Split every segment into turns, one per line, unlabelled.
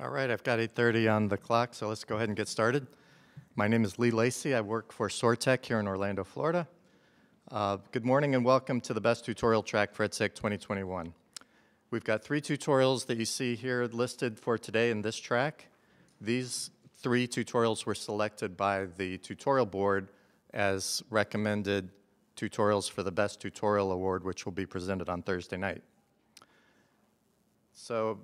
All right, I've got 8:30 on the clock, so let's go ahead and get started. My name is Lee Lacey. I work for SoarTech here in Orlando, Florida. Uh, good morning and welcome to the best tutorial track for I/ITSEC 2021. We've got three tutorials that you see here listed for today in this track. These three tutorials were selected by the tutorial board as recommended tutorials for the best tutorial award, which will be presented on Thursday night. So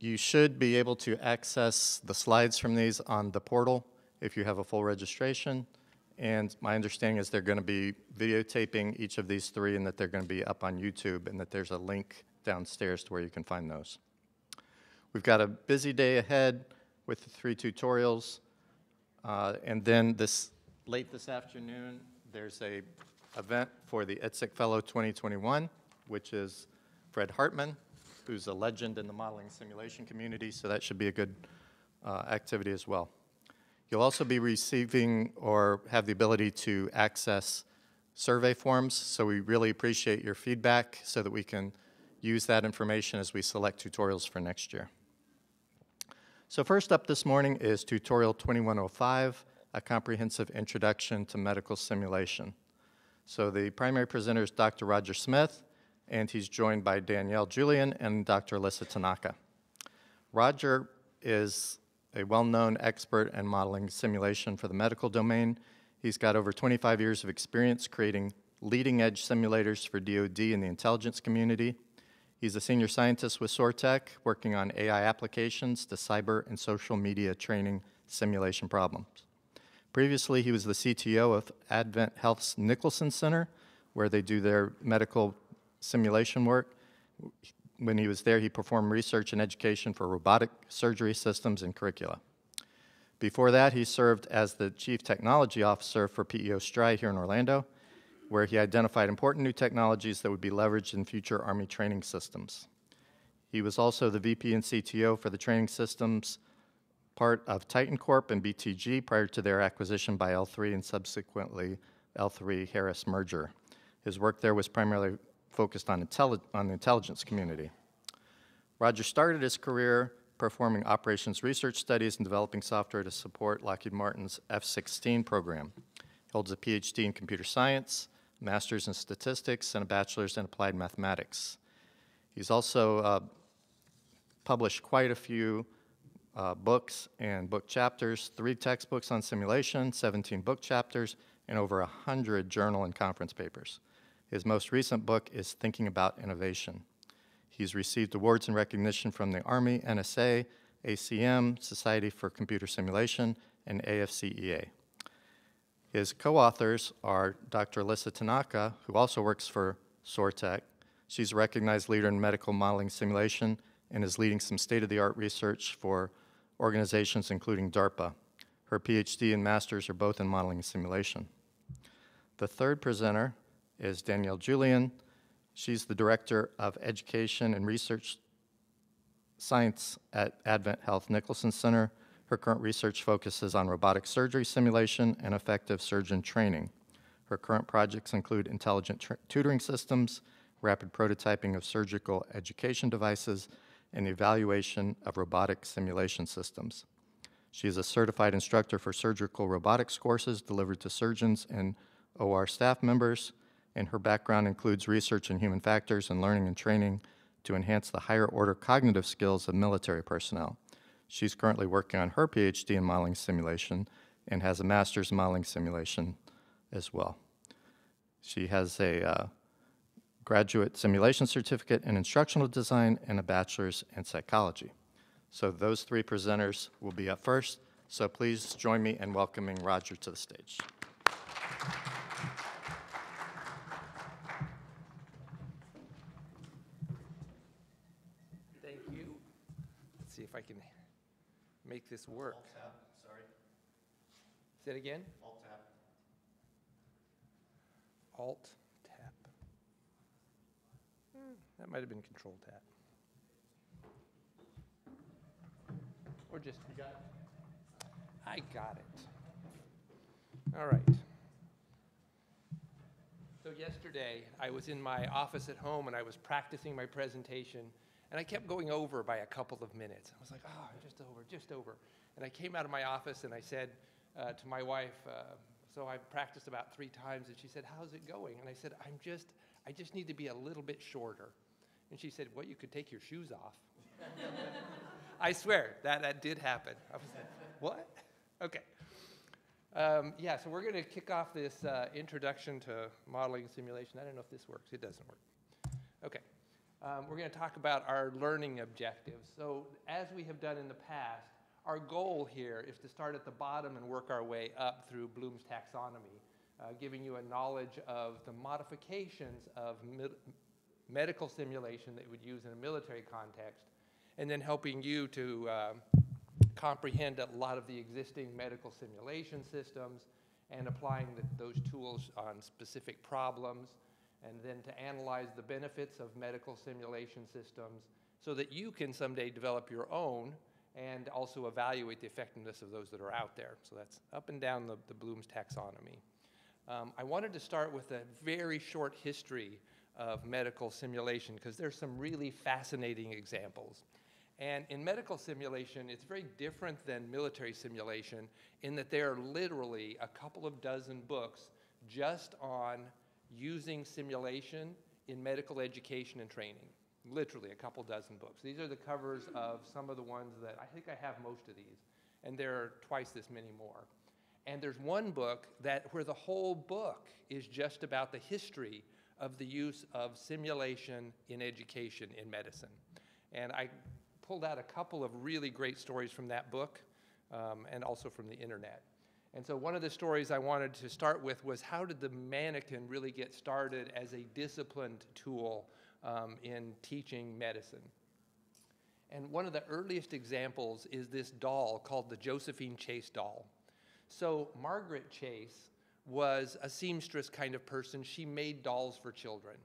you should be able to access the slides from these on the portal if you have a full registration. And my understanding is they're going to be videotaping each of these three and that they're going to be up on YouTube and that there's a link downstairs to where you can find those. We've got a busy day ahead with the three tutorials. Uh, and then this late this afternoon, there's a event for the I/ITSEC Fellow 2021, which is Fred Hartman, who's a legend in the modeling simulation community, so that should be a good uh, activity as well. You'll also be receiving or have the ability to access survey forms, so we really appreciate your feedback so that we can use that information as we select tutorials for next year. So first up this morning is tutorial 2105, a comprehensive introduction to medical simulation. So the primary presenter is Dr. Roger Smith, and he's joined by Danielle Julian and Dr. Alyssa Tanaka. Roger is a well-known expert in modeling simulation for the medical domain. He's got over 25 years of experience creating leading-edge simulators for DoD and the intelligence community. He's a senior scientist with SoarTech, working on AI applications to cyber and social media training simulation problems. Previously, he was the CTO of Advent Health's Nicholson Center, where they do their medical simulation work. When he was there, he performed research and education for robotic surgery systems and curricula. Before that, he served as the Chief Technology Officer for PEO STRI here in Orlando, where he identified important new technologies that would be leveraged in future Army training systems. He was also the VP and CTO for the training systems part of Titan Corp and BTG prior to their acquisition by L3 and subsequently L3 Harris merger. His work there was primarily focused on, on the intelligence community. Roger started his career performing operations research studies and developing software to support Lockheed Martin's F-16 program. He holds a PhD in computer science, master's in statistics, and a bachelor's in applied mathematics. He's also uh, published quite a few uh, books and book chapters, three textbooks on simulation, 17 book chapters, and over 100 journal and conference papers. His most recent book is Thinking About Innovation. He's received awards and recognition from the Army, NSA, ACM, Society for Computer Simulation, and AFCEA. His co-authors are Dr. Alyssa Tanaka, who also works for SoarTech. She's a recognized leader in medical modeling simulation and is leading some state-of-the-art research for organizations including DARPA. Her PhD and master's are both in modeling and simulation. The third presenter is Danielle Julian. She's the Director of Education and Research Science at Advent Health Nicholson Center. Her current research focuses on robotic surgery simulation and effective surgeon training. Her current projects include intelligent tutoring systems, rapid prototyping of surgical education devices, and evaluation of robotic simulation systems. She is a certified instructor for surgical robotics courses delivered to surgeons and OR staff members and her background includes research in human factors and learning and training to enhance the higher order cognitive skills of military personnel. She's currently working on her PhD in modeling simulation and has a master's in modeling simulation as well. She has a uh, graduate simulation certificate in instructional design and a bachelor's in psychology. So those three presenters will be up first. So please join me in welcoming Roger to the stage.
If I can make this work.
Alt tab, sorry.
Say it again?
Alt tab.
Alt tab. Hmm, that might have been Control tab. Or just. You got it? I got it. All right. So yesterday, I was in my office at home and I was practicing my presentation And I kept going over by a couple of minutes. I was like, oh, just over, just over. And I came out of my office and I said uh, to my wife, uh, so I practiced about three times, and she said, how's it going? And I said, I'm just, I just need to be a little bit shorter. And she said, well, you could take your shoes off. I swear, that, that did happen. I was like, what? Okay. Um, yeah, so we're going to kick off this uh, introduction to modeling and simulation. I don't know if this works. It doesn't work. Okay. Um, we're going to talk about our learning objectives. So as we have done in the past, our goal here is to start at the bottom and work our way up through Bloom's taxonomy, uh, giving you a knowledge of the modifications of medical simulation that would use in a military context, and then helping you to uh, comprehend a lot of the existing medical simulation systems and applying the, those tools on specific problems, and then to analyze the benefits of medical simulation systems so that you can someday develop your own and also evaluate the effectiveness of those that are out there. So that's up and down the, the Bloom's taxonomy. Um, I wanted to start with a very short history of medical simulation because there's some really fascinating examples. And in medical simulation, it's very different than military simulation in that there are literally a couple of dozen books just on using simulation in medical education and training. Literally a couple dozen books. These are the covers of some of the ones that I think I have most of these, and there are twice this many more. And there's one book that where the whole book is just about the history of the use of simulation in education in medicine. And I pulled out a couple of really great stories from that book um, and also from the internet. And so one of the stories I wanted to start with was how did the mannequin really get started as a disciplined tool um, in teaching medicine? And one of the earliest examples is this doll called the Josephine Chase doll. So Margaret Chase was a seamstress kind of person. She made dolls for children.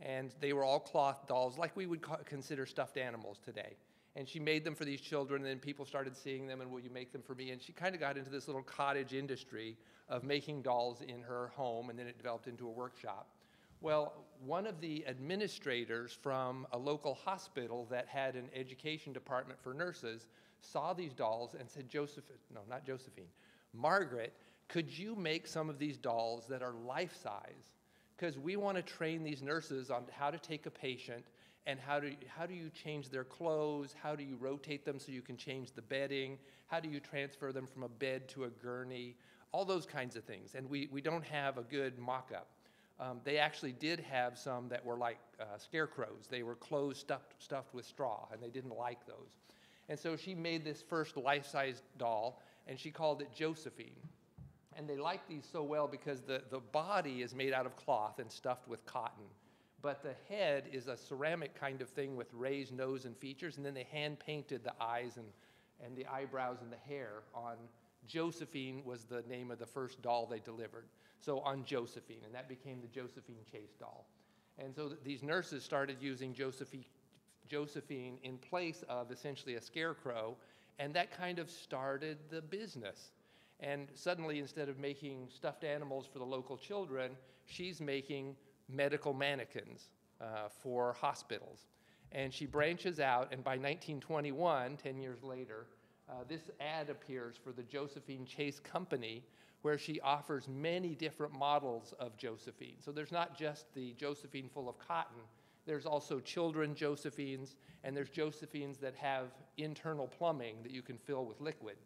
And they were all cloth dolls, like we would consider stuffed animals today and she made them for these children, and then people started seeing them, and will you make them for me? And she kind of got into this little cottage industry of making dolls in her home, and then it developed into a workshop. Well, one of the administrators from a local hospital that had an education department for nurses saw these dolls and said, Joseph, no, not Josephine, Margaret, could you make some of these dolls that are life size? Because we want to train these nurses on how to take a patient and how do, how do you change their clothes? How do you rotate them so you can change the bedding? How do you transfer them from a bed to a gurney? All those kinds of things. And we, we don't have a good mock up. Um, they actually did have some that were like uh, scarecrows. They were clothes stuffed, stuffed with straw, and they didn't like those. And so she made this first life size doll, and she called it Josephine. And they liked these so well because the, the body is made out of cloth and stuffed with cotton but the head is a ceramic kind of thing with raised nose and features, and then they hand painted the eyes and, and the eyebrows and the hair on Josephine was the name of the first doll they delivered. So on Josephine, and that became the Josephine Chase doll. And so th- these nurses started using Josephine, Josephine in place of essentially a scarecrow, and that kind of started the business. And suddenly, instead of making stuffed animals for the local children, she's making medical mannequins uh, for hospitals. And she branches out, and by 1921, 10 years later, uh, this ad appears for the Josephine Chase Company, where she offers many different models of Josephine. So there's not just the Josephine full of cotton, there's also children Josephines, and there's Josephines that have internal plumbing that you can fill with liquid.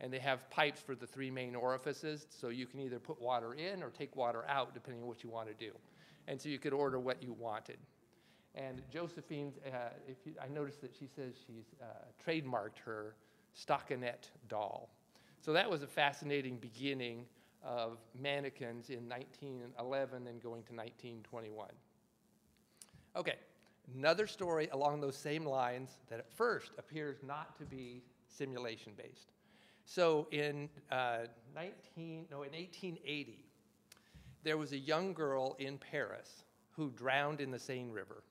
And they have pipes for the three main orifices, so you can either put water in or take water out, depending on what you want to do and so you could order what you wanted. And Josephine, uh, you, I noticed that she says she's uh, trademarked her stockinette doll. So that was a fascinating beginning of mannequins in 1911 and going to 1921. Okay, another story along those same lines that at first appears not to be simulation based. So in uh, 19, no, in 1880, there was a young girl in Paris who drowned in the Seine River.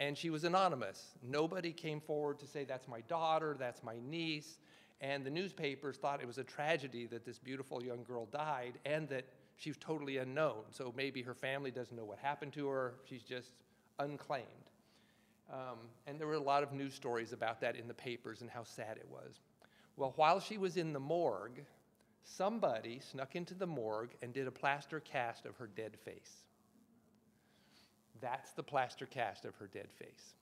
And she was anonymous. Nobody came forward to say, That's my daughter, that's my niece. And the newspapers thought it was a tragedy that this beautiful young girl died and that she was totally unknown. So maybe her family doesn't know what happened to her, she's just unclaimed. Um, and there were a lot of news stories about that in the papers and how sad it was. Well, while she was in the morgue, somebody snuck into the morgue and did a plaster cast of her dead face. That's the plaster cast of her dead face.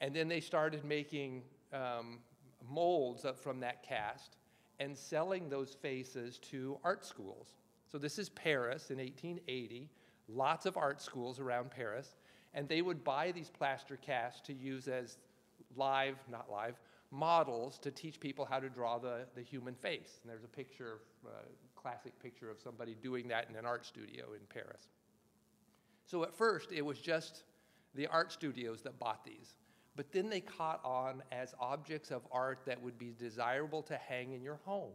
And then they started making um, molds up from that cast and selling those faces to art schools. So this is Paris in 1880, lots of art schools around Paris, and they would buy these plaster casts to use as live, not live, models to teach people how to draw the, the human face. And there's a picture, a uh, classic picture of somebody doing that in an art studio in Paris. So at first, it was just the art studios that bought these. But then they caught on as objects of art that would be desirable to hang in your home.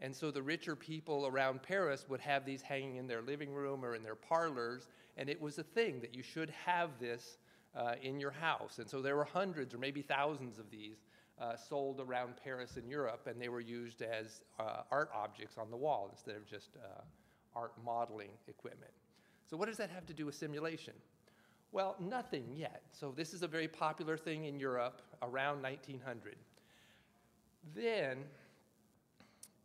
And so the richer people around Paris would have these hanging in their living room or in their parlors, and it was a thing that you should have this uh, in your house. And so there were hundreds or maybe thousands of these uh, sold around Paris and Europe, and they were used as uh, art objects on the wall instead of just uh, art modeling equipment. So, what does that have to do with simulation? Well, nothing yet. So, this is a very popular thing in Europe around 1900. Then,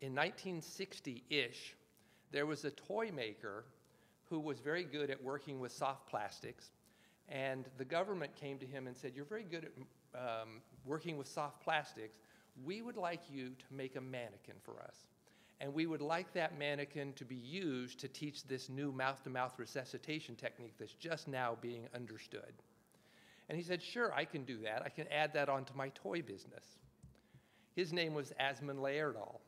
in 1960 ish, there was a toy maker who was very good at working with soft plastics. And the government came to him and said, You're very good at um, working with soft plastics. We would like you to make a mannequin for us. And we would like that mannequin to be used to teach this new mouth to mouth resuscitation technique that's just now being understood. And he said, Sure, I can do that. I can add that onto my toy business. His name was Asmund Laerdal.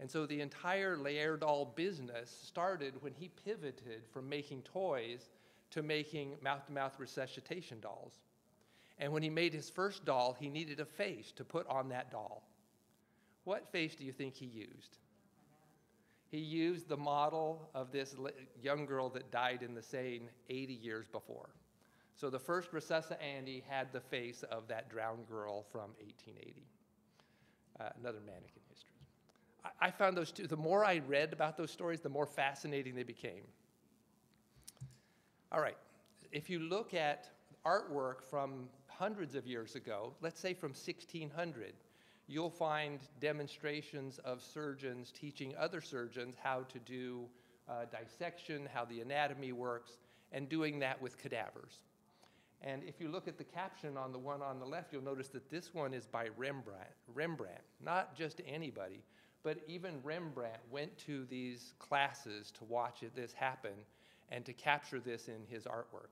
And so the entire Laerdal business started when he pivoted from making toys to making mouth to mouth resuscitation dolls. And when he made his first doll, he needed a face to put on that doll. What face do you think he used? He used the model of this young girl that died in the Seine 80 years before. So the first Resusci Andy had the face of that drowned girl from 1880. Uh, another mannequin history. I, I found those two, the more I read about those stories, the more fascinating they became. All right, if you look at artwork from hundreds of years ago, let's say from 1600, you'll find demonstrations of surgeons teaching other surgeons how to do uh, dissection, how the anatomy works, and doing that with cadavers. And if you look at the caption on the one on the left, you'll notice that this one is by Rembrandt. Rembrandt, not just anybody, but even Rembrandt went to these classes to watch this happen and to capture this in his artwork.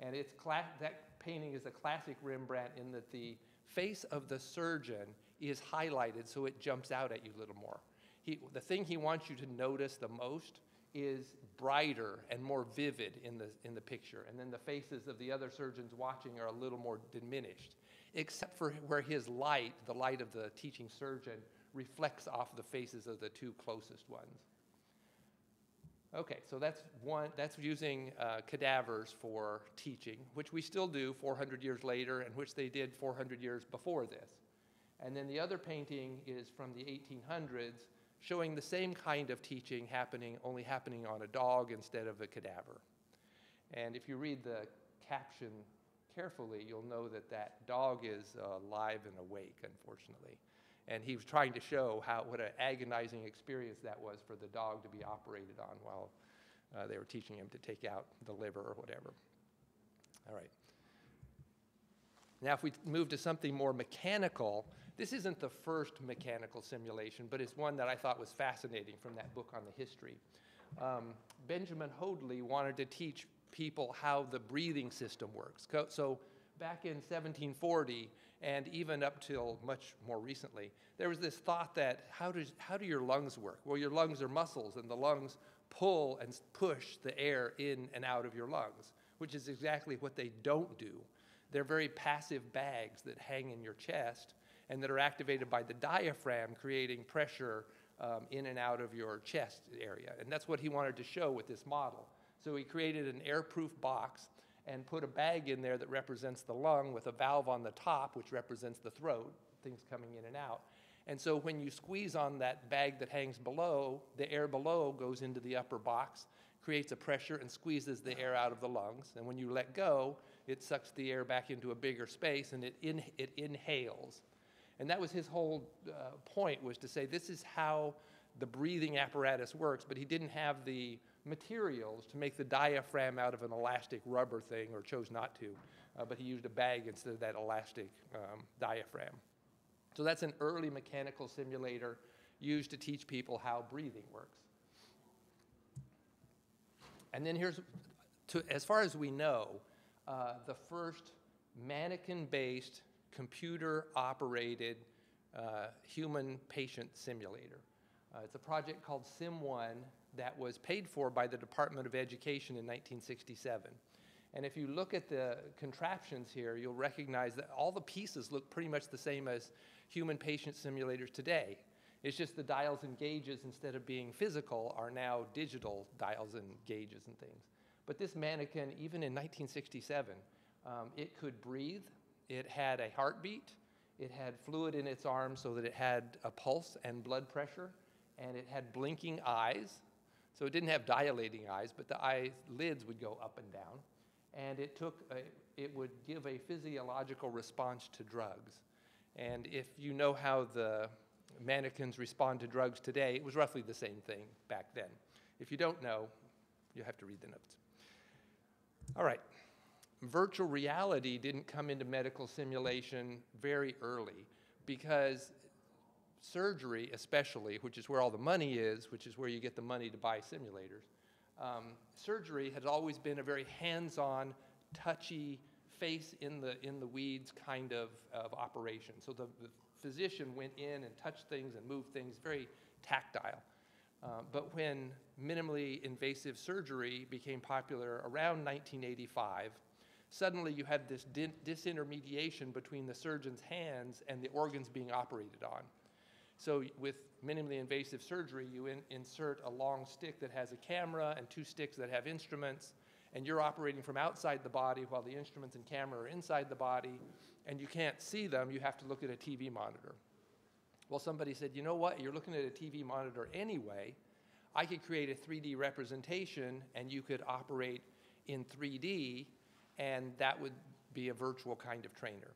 And it's class that painting is a classic Rembrandt in that the face of the surgeon is highlighted so it jumps out at you a little more. He, the thing he wants you to notice the most is brighter and more vivid in the, in the picture. And then the faces of the other surgeons watching are a little more diminished, except for where his light, the light of the teaching surgeon, reflects off the faces of the two closest ones. Okay, so that's one, that's using uh, cadavers for teaching, which we still do 400 years later and which they did 400 years before this. And then the other painting is from the 1800s showing the same kind of teaching happening, only happening on a dog instead of a cadaver. And if you read the caption carefully, you'll know that that dog is uh, alive and awake, unfortunately. And he was trying to show how, what an agonizing experience that was for the dog to be operated on while uh, they were teaching him to take out the liver or whatever. All right. Now, if we move to something more mechanical, this isn't the first mechanical simulation, but it's one that I thought was fascinating from that book on the history. Um, Benjamin Hoadly wanted to teach people how the breathing system works. So back in 1740 and even up till much more recently, there was this thought that how, does, how do your lungs work? Well, your lungs are muscles, and the lungs pull and push the air in and out of your lungs, which is exactly what they don't do. They're very passive bags that hang in your chest and that are activated by the diaphragm, creating pressure um, in and out of your chest area. And that's what he wanted to show with this model. So he created an airproof box and put a bag in there that represents the lung with a valve on the top, which represents the throat, things coming in and out. And so when you squeeze on that bag that hangs below, the air below goes into the upper box, creates a pressure, and squeezes the air out of the lungs. And when you let go, it sucks the air back into a bigger space and it, in, it inhales. And that was his whole uh, point was to say this is how the breathing apparatus works, but he didn't have the materials to make the diaphragm out of an elastic rubber thing or chose not to, uh, but he used a bag instead of that elastic um, diaphragm. So that's an early mechanical simulator used to teach people how breathing works. And then here's, to, as far as we know, uh, the first mannequin-based, computer-operated uh, human patient simulator. Uh, it's a project called SIM1 that was paid for by the Department of Education in 1967. And if you look at the contraptions here, you'll recognize that all the pieces look pretty much the same as human patient simulators today. It's just the dials and gauges, instead of being physical, are now digital dials and gauges and things. But this mannequin, even in 1967, um, it could breathe, it had a heartbeat, it had fluid in its arms so that it had a pulse and blood pressure, and it had blinking eyes. So it didn't have dilating eyes, but the eyelids would go up and down. And it took, a, it would give a physiological response to drugs. And if you know how the mannequins respond to drugs today, it was roughly the same thing back then. If you don't know, you have to read the notes. All right. Virtual reality didn't come into medical simulation very early because surgery, especially, which is where all the money is, which is where you get the money to buy simulators, um, surgery has always been a very hands on, touchy, face in the, in the weeds kind of, of operation. So the, the physician went in and touched things and moved things, very tactile. Uh, but when minimally invasive surgery became popular around 1985, suddenly you had this disintermediation between the surgeon's hands and the organs being operated on. So with minimally invasive surgery, you in, insert a long stick that has a camera and two sticks that have instruments, and you're operating from outside the body while the instruments and camera are inside the body, and you can't see them, you have to look at a TV monitor. Well, somebody said, you know what, you're looking at a TV monitor anyway. I could create a 3D representation and you could operate in 3D, and that would be a virtual kind of trainer.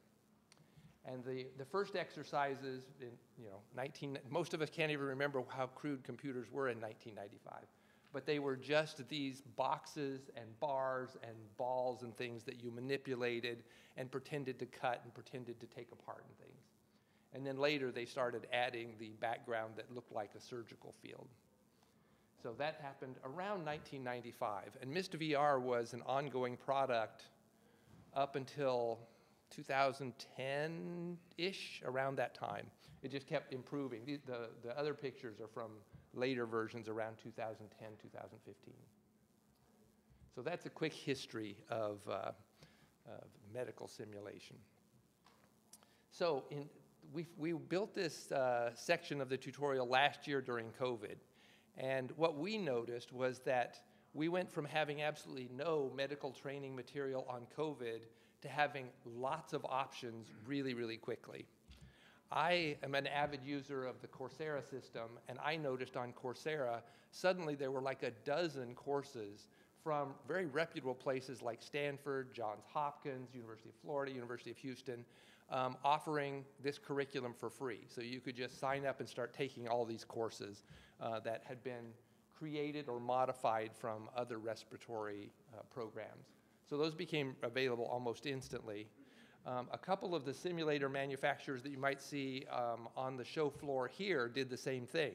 And the, the first exercises in, you know, 19, most of us can't even remember how crude computers were in 1995 but they were just these boxes and bars and balls and things that you manipulated and pretended to cut and pretended to take apart and things. And then later they started adding the background that looked like a surgical field. So that happened around 1995. And Mist VR was an ongoing product up until 2010 ish, around that time. It just kept improving. The, the, the other pictures are from later versions around 2010, 2015. So that's a quick history of, uh, of medical simulation. So in, we, we built this uh, section of the tutorial last year during COVID. And what we noticed was that we went from having absolutely no medical training material on COVID to having lots of options really, really quickly. I am an avid user of the Coursera system, and I noticed on Coursera, suddenly there were like a dozen courses from very reputable places like Stanford, Johns Hopkins, University of Florida, University of Houston, um, offering this curriculum for free. So you could just sign up and start taking all these courses uh, that had been created or modified from other respiratory uh, programs. So those became available almost instantly. Um, a couple of the simulator manufacturers that you might see um, on the show floor here did the same thing.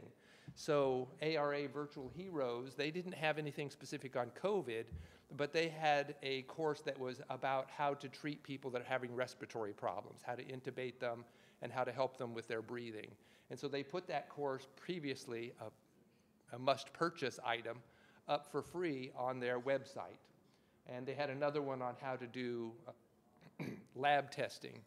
So ARA Virtual Heroes, they didn't have anything specific on COVID, but they had a course that was about how to treat people that are having respiratory problems, how to intubate them, and how to help them with their breathing. And so they put that course previously, a, a must-purchase item, up for free on their website. And they had another one on how to do uh, lab testing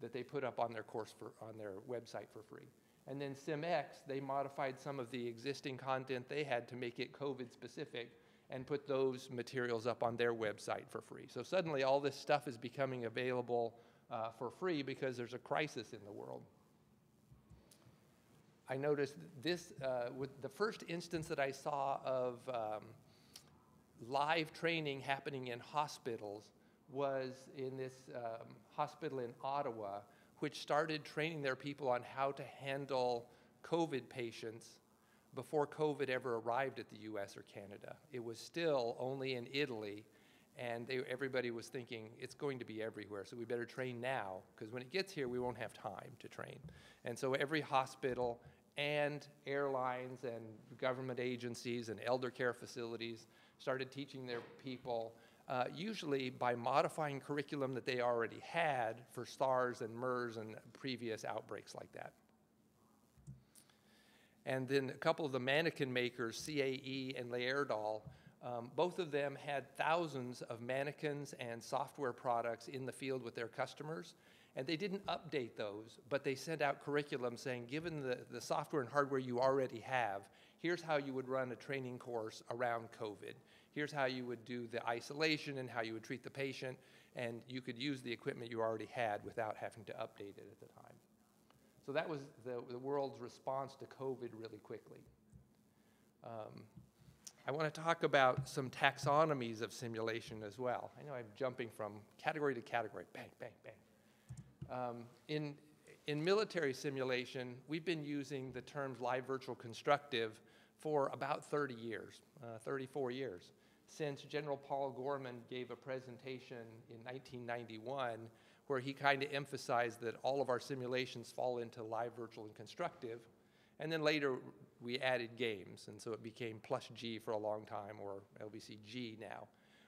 that they put up on their course for, on their website for free. And then SimX, they modified some of the existing content they had to make it COVID specific and put those materials up on their website for free. So suddenly all this stuff is becoming available uh, for free because there's a crisis in the world. I noticed this, uh, with the first instance that I saw of um, live training happening in hospitals was in this um, hospital in Ottawa, which started training their people on how to handle COVID patients before COVID ever arrived at the US or Canada. It was still only in Italy, and they, everybody was thinking it's going to be everywhere, so we better train now, because when it gets here, we won't have time to train. And so every hospital and airlines and government agencies and elder care facilities started teaching their people, uh, usually by modifying curriculum that they already had for SARS and MERS and previous outbreaks like that. And then a couple of the mannequin makers, CAE and Laerdal, um, both of them had thousands of mannequins and software products in the field with their customers. And they didn't update those, but they sent out curriculum saying, given the, the software and hardware you already have, here's how you would run a training course around COVID. Here's how you would do the isolation and how you would treat the patient. And you could use the equipment you already had without having to update it at the time. So that was the, the world's response to COVID really quickly. Um, I want to talk about some taxonomies of simulation as well. I know I'm jumping from category to category, bang, bang, bang. Um, in, in military simulation, we've been using the terms live virtual constructive for about 30 years, uh, 34 years, since General Paul Gorman gave a presentation in 1991 where he kind of emphasized that all of our simulations fall into live, virtual, and constructive. And then later we added games, and so it became plus G for a long time, or LVCG now.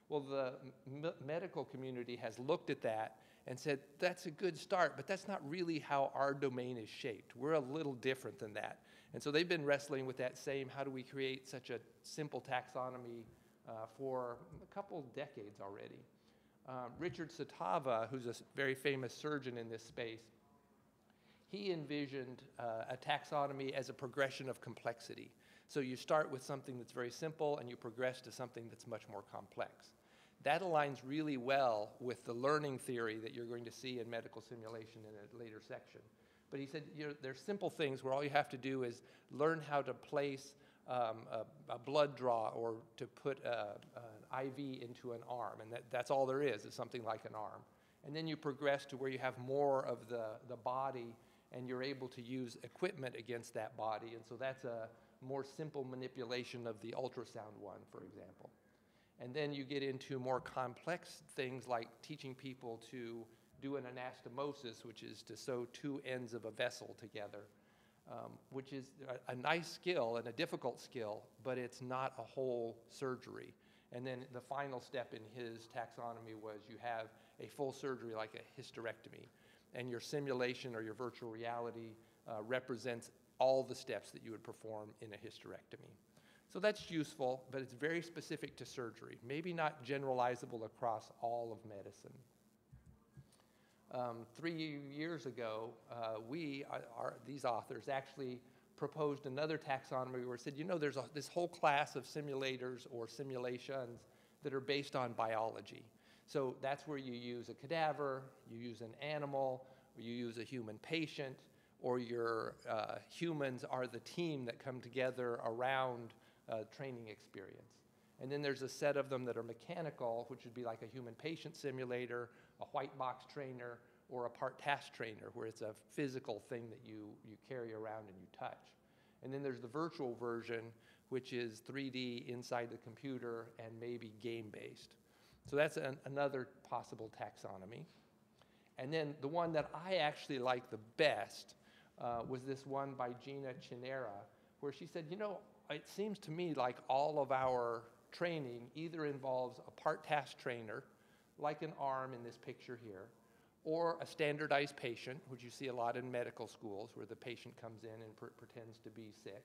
Well, the medical community has looked at that and said, that's a good start, but that's not really how our domain is shaped. We're a little different than that. And so they've been wrestling with that same, how do we create such a simple taxonomy uh, for a couple decades already. Um, Richard Satava, who's a very famous surgeon in this space, he envisioned uh, a taxonomy as a progression of complexity. So you start with something that's very simple and you progress to something that's much more complex. That aligns really well with the learning theory that you're going to see in medical simulation in a later section. But he said you know, there's simple things where all you have to do is learn how to place um, a, a, blood draw or to put a, an IV into an arm. And that, that's all there is, is something like an arm. And then you progress to where you have more of the, the body and you're able to use equipment against that body. And so that's a more simple manipulation of the ultrasound one, for example. And then you get into more complex things like teaching people to do an anastomosis, which is to sew two ends of a vessel together um, which is a, a, nice skill and a difficult skill, but it's not a whole surgery. And then the final step in his taxonomy was you have a full surgery like a hysterectomy, and your simulation or your virtual reality uh, represents all the steps that you would perform in a hysterectomy. So that's useful, but it's very specific to surgery, maybe not generalizable across all of medicine um, three years ago, uh, we, uh, our, these authors, actually proposed another taxonomy where it said, you know, there's a, this whole class of simulators or simulations that are based on biology. So that's where you use a cadaver, you use an animal, you use a human patient, or your uh, humans are the team that come together around a training experience. And then there's a set of them that are mechanical, which would be like a human patient simulator, a white box trainer, or a part task trainer, where it's a physical thing that you, you carry around and you touch. And then there's the virtual version, which is 3D inside the computer and maybe game based. So that's an, another possible taxonomy. And then the one that I actually like the best uh, was this one by Gina Chiniara, where she said, you know, it seems to me like all of our training either involves a part task trainer, like an arm in this picture here, or a standardized patient, which you see a lot in medical schools where the patient comes in and pr pretends to be sick,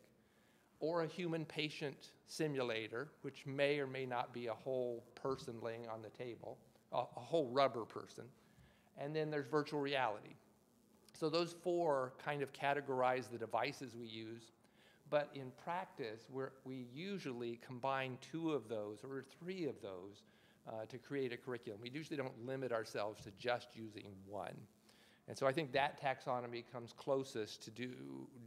or a human patient simulator, which may or may not be a whole person laying on the table, a, a whole rubber person. And then there's virtual reality. So those four kind of categorize the devices we use. But in practice, we usually combine two of those or three of those uh, to create a curriculum. We usually don't limit ourselves to just using one. And so I think that taxonomy comes closest to do,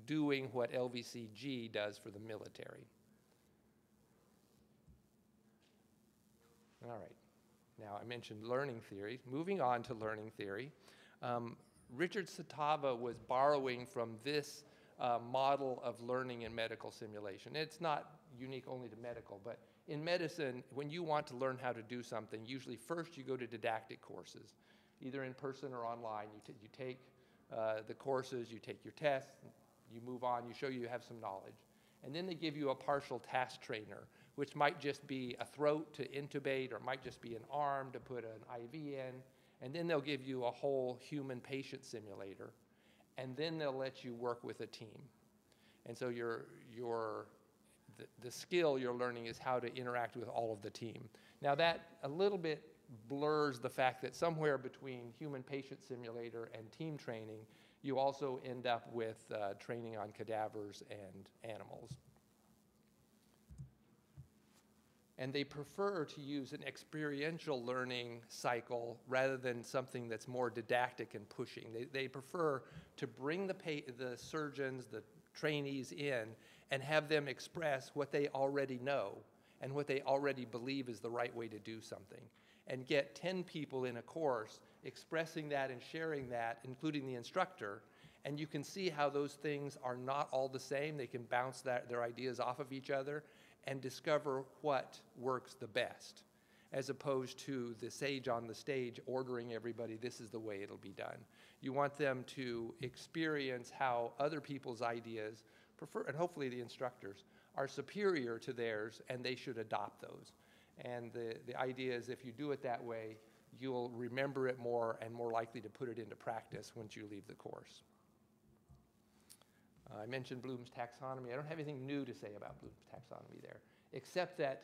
doing what LVCG does for the military. All right. Now, I mentioned learning theory. Moving on to learning theory, um, Richard Satava was borrowing from this uh, model of learning in medical simulation. It's not unique only to medical, but in medicine, when you want to learn how to do something, usually first you go to didactic courses, either in person or online. You, you take uh, the courses, you take your tests, you move on, you show you have some knowledge. And then they give you a partial task trainer, which might just be a throat to intubate or might just be an arm to put an IV in. And then they'll give you a whole human patient simulator. And then they'll let you work with a team. And so your, your, the, skill you're learning is how to interact with all of the team. Now, that a little bit blurs the fact that somewhere between human patient simulator and team training, you also end up with uh, training on cadavers and animals. And they prefer to use an experiential learning cycle rather than something that's more didactic and pushing. They, they prefer to bring the, the surgeons, the trainees in, and have them express what they already know and what they already believe is the right way to do something. And get 10 people in a course expressing that and sharing that, including the instructor, and you can see how those things are not all the same. They can bounce that, their ideas off of each other and discover what works the best, as opposed to the sage on the stage ordering everybody, this is the way it'll be done. You want them to experience how other people's ideas, prefer, and hopefully the instructors, are superior to theirs, and they should adopt those. And the, the idea is if you do it that way, you'll remember it more and more likely to put it into practice once you leave the course. Uh, I mentioned Bloom's taxonomy. I don't have anything new to say about Bloom's taxonomy there, except that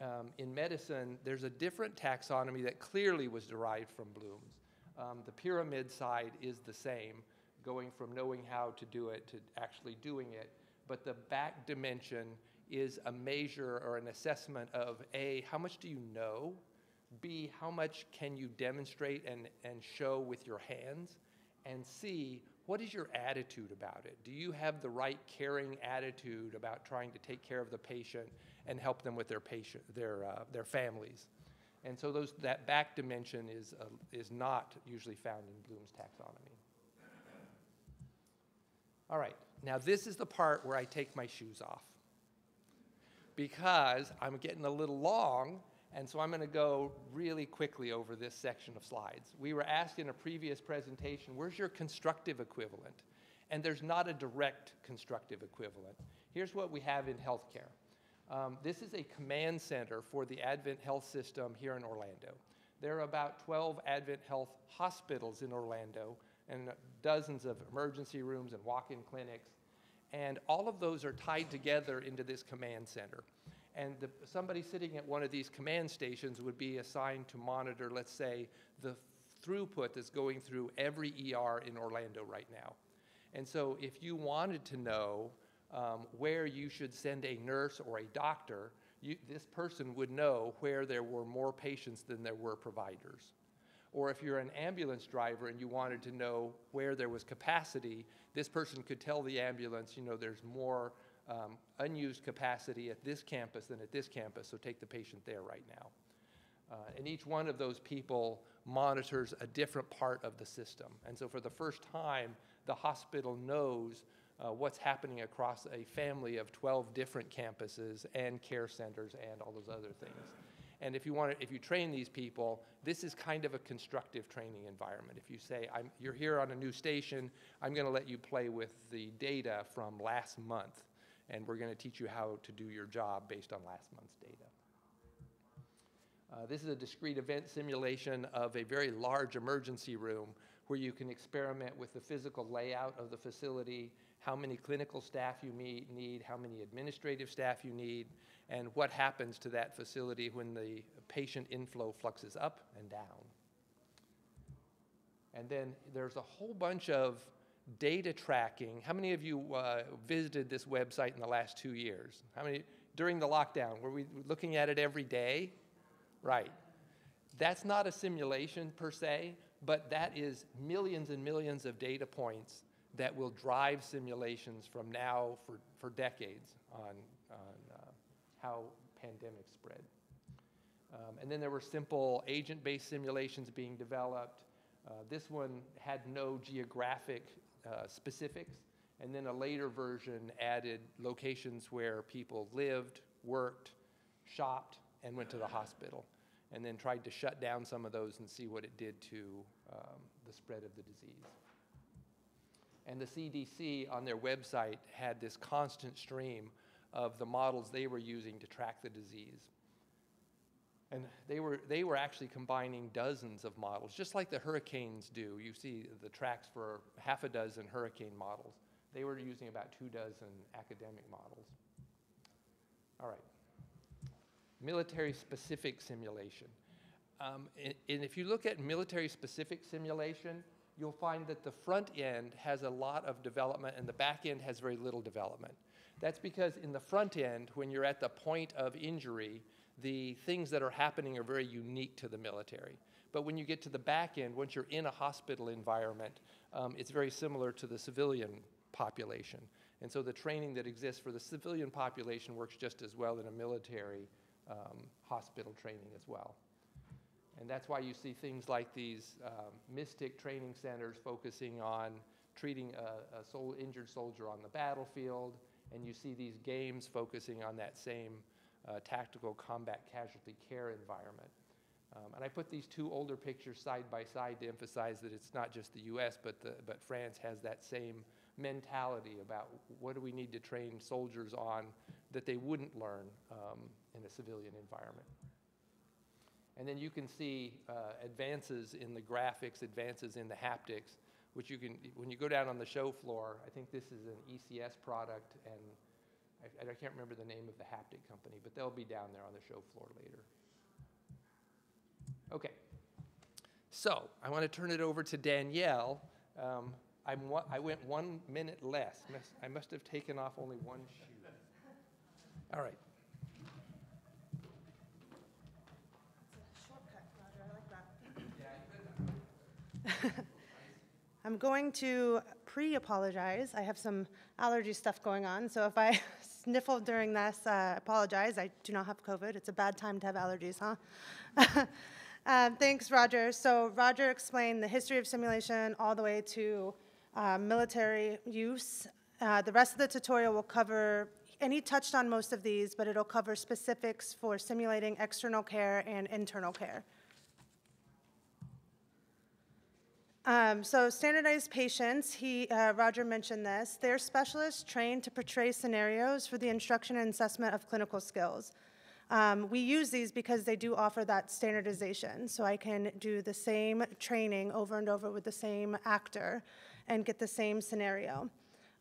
um, in medicine, there's a different taxonomy that clearly was derived from Bloom's. Um, the pyramid side is the same, going from knowing how to do it to actually doing it, but the back dimension is a measure or an assessment of A, how much do you know? B, how much can you demonstrate and, and show with your hands? And C, what is your attitude about it? Do you have the right caring attitude about trying to take care of the patient and help them with their patient, their, uh, their families? And so those, that back dimension is, uh, is not usually found in Bloom's taxonomy. All right, now this is the part where I take my shoes off because I'm getting a little long and so I'm going to go really quickly over this section of slides. We were asked in a previous presentation, where's your constructive equivalent? And there's not a direct constructive equivalent. Here's what we have in healthcare. Um, this is a command center for the Advent Health System here in Orlando. There are about 12 Advent Health hospitals in Orlando and dozens of emergency rooms and walk-in clinics. And all of those are tied together into this command center and the, somebody sitting at one of these command stations would be assigned to monitor, let's say, the throughput that's going through every ER in Orlando right now. And so if you wanted to know um, where you should send a nurse or a doctor, you, this person would know where there were more patients than there were providers. Or if you're an ambulance driver and you wanted to know where there was capacity, this person could tell the ambulance, you know, there's more um, unused capacity at this campus than at this campus, so take the patient there right now. Uh, and each one of those people monitors a different part of the system. And so for the first time, the hospital knows uh, what's happening across a family of 12 different campuses and care centers and all those other things. And if you want to, if you train these people, this is kind of a constructive training environment. If you say, you're here on a new station, I'm going to let you play with the data from last month and we're going to teach you how to do your job based on last month's data. Uh, this is a discrete event simulation of a very large emergency room where you can experiment with the physical layout of the facility, how many clinical staff you meet, need, how many administrative staff you need, and what happens to that facility when the patient inflow fluxes up and down. And then there's a whole bunch of data tracking. How many of you uh, visited this website in the last two years? How many during the lockdown? Were we looking at it every day? Right. That's not a simulation per se, but that is millions and millions of data points that will drive simulations from now for, for decades on, on how pandemics spread. Um, and then there were simple agent-based simulations being developed. Uh, this one had no geographic uh, specifics. And then a later version added locations where people lived, worked, shopped, and went to the hospital. And then tried to shut down some of those and see what it did to um, the spread of the disease. And the CDC on their website had this constant stream of the models they were using to track the disease. And they were, they were actually combining dozens of models, just like the hurricanes do. You see the tracks for half a dozen hurricane models. They were using about two dozen academic models. All right. Military specific simulation. Um, and, and if you look at military specific simulation, you'll find that the front end has a lot of development and the back end has very little development. That's because in the front end, when you're at the point of injury, the things that are happening are very unique to the military. But when you get to the back end, once you're in a hospital environment, um, it's very similar to the civilian population. And so the training that exists for the civilian population works just as well in a military um, hospital training as well. And that's why you see things like these um, Mystic training centers focusing on treating a, a soul, injured soldier on the battlefield, and you see these games focusing on that same uh, tactical combat casualty care environment. Um, and I put these two older pictures side by side to emphasize that it's not just the US, but, the, but France has that same mentality about what do we need to train soldiers on that they wouldn't learn um, in a civilian environment. And then you can see uh, advances in the graphics, advances in the haptics, which you can, when you go down on the show floor, I think this is an ECS product, and I, I can't remember the name of the haptic company, but they'll be down there on the show floor later. Okay. So I want to turn it over to Danielle. Um, I'm one, I went one minute less. I must have taken off only one shoe. All right.
I'm going to pre-apologize. I have some allergy stuff going on, so if I sniffle during this, uh, apologize. I do not have COVID. It's a bad time to have allergies, huh? uh, thanks, Roger. So Roger explained the history of simulation all the way to uh, military use. Uh, the rest of the tutorial will cover, and he touched on most of these, but it'll cover specifics for simulating external care and internal care. Um, so standardized patients, he, uh, Roger mentioned this, they're specialists trained to portray scenarios for the instruction and assessment of clinical skills. Um, we use these because they do offer that standardization. So I can do the same training over and over with the same actor and get the same scenario.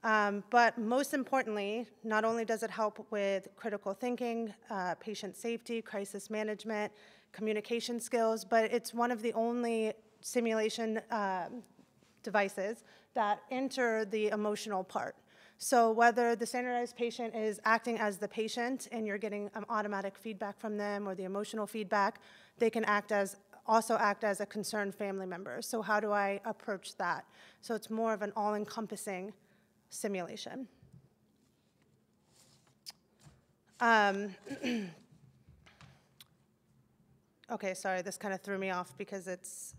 Um, but most importantly, not only does it help with critical thinking, uh, patient safety, crisis management, communication skills, but it's one of the only simulation um, devices that enter the emotional part. So whether the standardized patient is acting as the patient and you're getting um, automatic feedback from them or the emotional feedback, they can act as also act as a concerned family member. So how do I approach that? So it's more of an all-encompassing simulation. Um, okay, sorry, this kind of threw me off because it's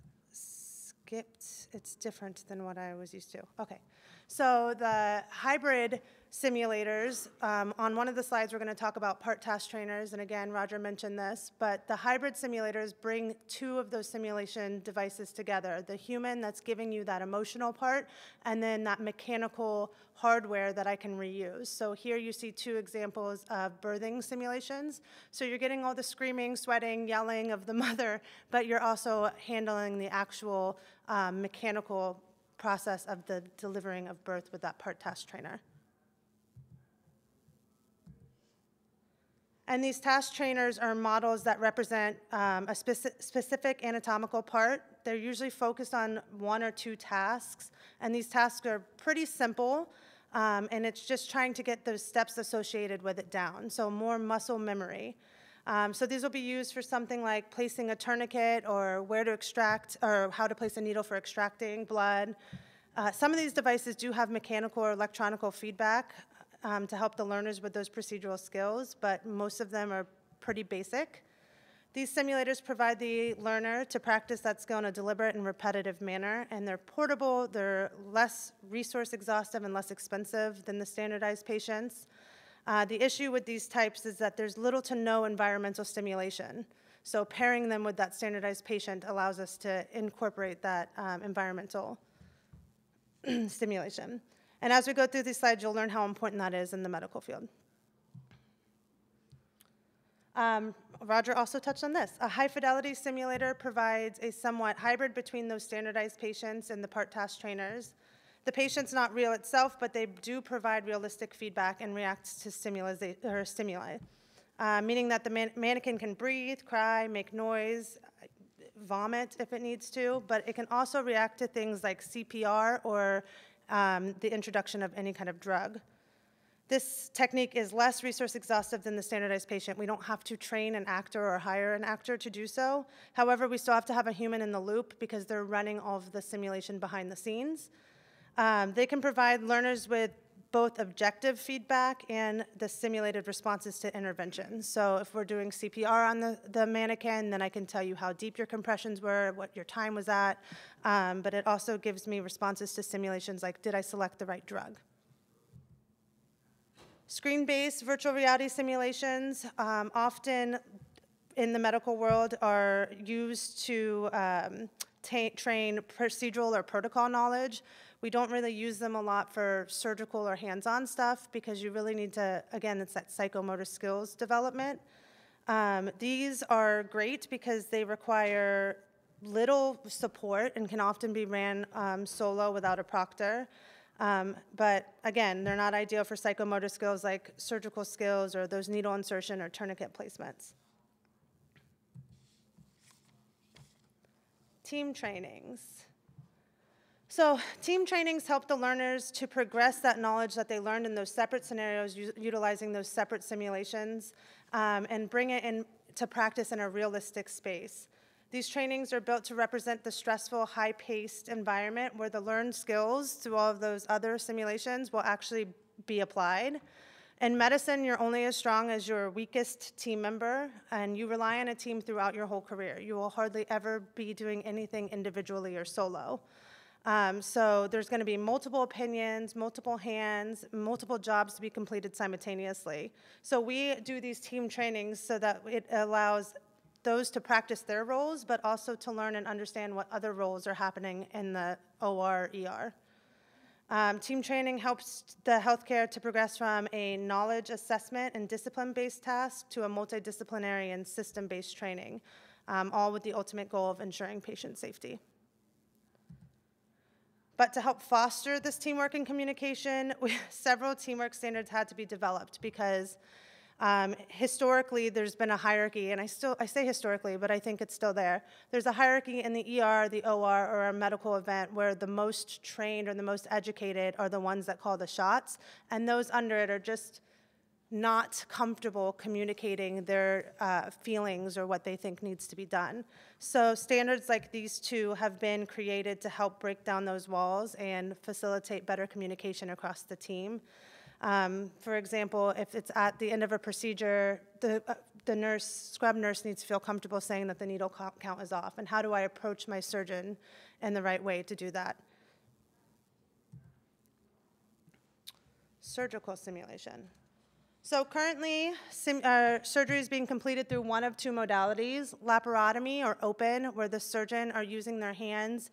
skipped. It's different than what I was used to. Okay. So the hybrid simulators, um, on one of the slides we're going to talk about part task trainers, and again, Roger mentioned this, but the hybrid simulators bring two of those simulation devices together, the human that's giving you that emotional part, and then that mechanical hardware that I can reuse. So here you see two examples of birthing simulations. So you're getting all the screaming, sweating, yelling of the mother, but you're also handling the actual um, mechanical process of the delivering of birth with that part task trainer. And these task trainers are models that represent um, a speci specific anatomical part. They're usually focused on one or two tasks, and these tasks are pretty simple, um, and it's just trying to get those steps associated with it down, so more muscle memory. Um, so these will be used for something like placing a tourniquet or where to extract or how to place a needle for extracting blood. Uh, some of these devices do have mechanical or electronical feedback um, to help the learners with those procedural skills, but most of them are pretty basic. These simulators provide the learner to practice that skill in a deliberate and repetitive manner, and they're portable, they're less resource exhaustive and less expensive than the standardized patients. Uh, the issue with these types is that there's little to no environmental stimulation. So pairing them with that standardized patient allows us to incorporate that um, environmental stimulation. And as we go through these slides, you'll learn how important that is in the medical field. Um, Roger also touched on this. A high fidelity simulator provides a somewhat hybrid between those standardized patients and the part task trainers. The patient's not real itself, but they do provide realistic feedback and react to stimuli. Uh, meaning that the man- mannequin can breathe, cry, make noise, vomit if it needs to, but it can also react to things like CPR or um, the introduction of any kind of drug. This technique is less resource exhaustive than the standardized patient. We don't have to train an actor or hire an actor to do so. However, we still have to have a human in the loop because they're running all of the simulation behind the scenes. Um, they can provide learners with both objective feedback and the simulated responses to intervention. So if we're doing CPR on the, the mannequin, then I can tell you how deep your compressions were, what your time was at. Um, but it also gives me responses to simulations like, did I select the right drug? Screen-based virtual reality simulations, um, often in the medical world, are used to um, train procedural or protocol knowledge. We don't really use them a lot for surgical or hands-on stuff because you really need to, again, it's that psychomotor skills development. Um, these are great because they require little support and can often be ran um, solo without a proctor. Um, but again, they're not ideal for psychomotor skills like surgical skills or those needle insertion or tourniquet placements. Team trainings. So, team trainings help the learners to progress that knowledge that they learned in those separate scenarios, utilizing those separate simulations, um, and bring it into practice in a realistic space. These trainings are built to represent the stressful, high paced environment where the learned skills through all of those other simulations will actually be applied. In medicine, you're only as strong as your weakest team member, and you rely on a team throughout your whole career. You will hardly ever be doing anything individually or solo. Um, so there's going to be multiple opinions, multiple hands, multiple jobs to be completed simultaneously. So we do these team trainings so that it allows those to practice their roles, but also to learn and understand what other roles are happening in the OR, ER. Um, team training helps the healthcare to progress from a knowledge assessment and discipline based task to a multidisciplinary and system based training, um, all with the ultimate goal of ensuring patient safety. But to help foster this teamwork and communication, we, several teamwork standards had to be developed because um, historically, there's been a hierarchy, and I still I say historically, but I think it's still there. There's a hierarchy in the ER, the OR, or a medical event where the most trained or the most educated are the ones that call the shots, and those under it are just not comfortable communicating their uh, feelings or what they think needs to be done. So standards like these two have been created to help break down those walls and facilitate better communication across the team. Um, for example, if it's at the end of a procedure, the, uh, the nurse, scrub nurse needs to feel comfortable saying that the needle count is off. And how do I approach my surgeon in the right way to do that? Surgical simulation. So currently, uh, surgery is being completed through one of two modalities, laparotomy or open, where the surgeon are using their hands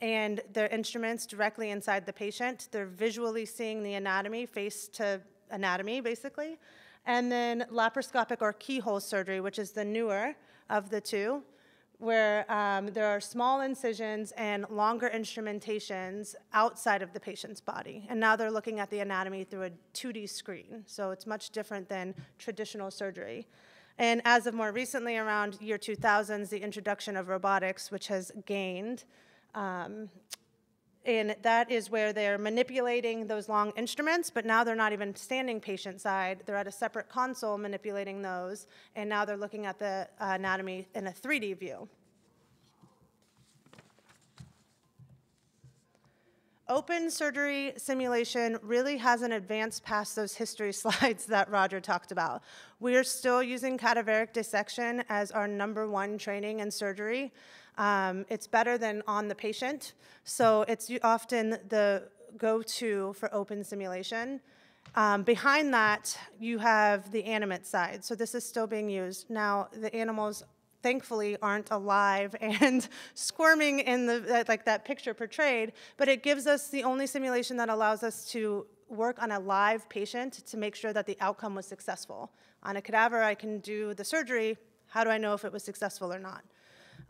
and their instruments directly inside the patient. They're visually seeing the anatomy, face to anatomy, basically. And then laparoscopic or keyhole surgery, which is the newer of the two, where um, there are small incisions and longer instrumentations outside of the patient's body. And now they're looking at the anatomy through a 2D screen. So it's much different than traditional surgery. And as of more recently, around year 2000s, the introduction of robotics, which has gained um, and that is where they're manipulating those long instruments, but now they're not even standing patient side. They're at a separate console manipulating those, and now they're looking at the anatomy in a 3D view. Open surgery simulation really hasn't advanced past those history slides that Roger talked about. We are still using cadaveric dissection as our number one training in surgery. Um, it's better than on the patient, so it's often the go-to for open simulation. Um, behind that, you have the animate side, so this is still being used. Now, the animals thankfully aren't alive and squirming in the like that picture portrayed but it gives us the only simulation that allows us to work on a live patient to make sure that the outcome was successful. On a cadaver i can do the surgery. How do i know if it was successful or not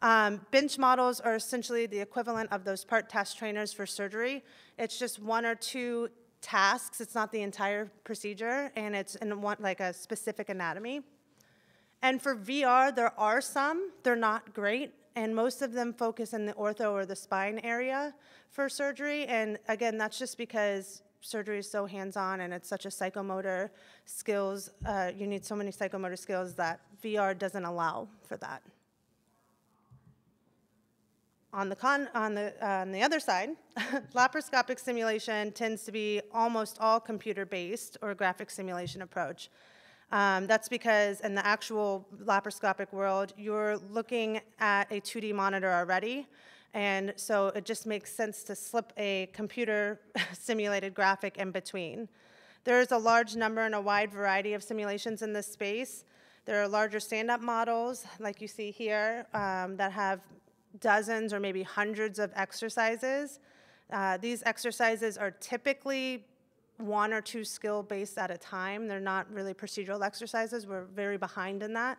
um, bench models are essentially the equivalent of those part task trainers for surgery it's just one or two tasks it's not the entire procedure and it's in one like a specific anatomy and for VR, there are some, they're not great, and most of them focus in the ortho or the spine area for surgery. And again, that's just because surgery is so hands-on and it's such a psychomotor skills, uh, you need so many psychomotor skills that VR doesn't allow for that. On the, con, on, the, uh, on the other side, laparoscopic simulation tends to be almost all computer-based or graphic simulation approach. Um, that's because in the actual laparoscopic world, you're looking at a 2D monitor already, and so it just makes sense to slip a computer simulated graphic in between. There is a large number and a wide variety of simulations in this space. There are larger stand-up models, like you see here, um, that have dozens or maybe hundreds of exercises. Uh, these exercises are typically one or two skill based at a time. They're not really procedural exercises. We're very behind in that.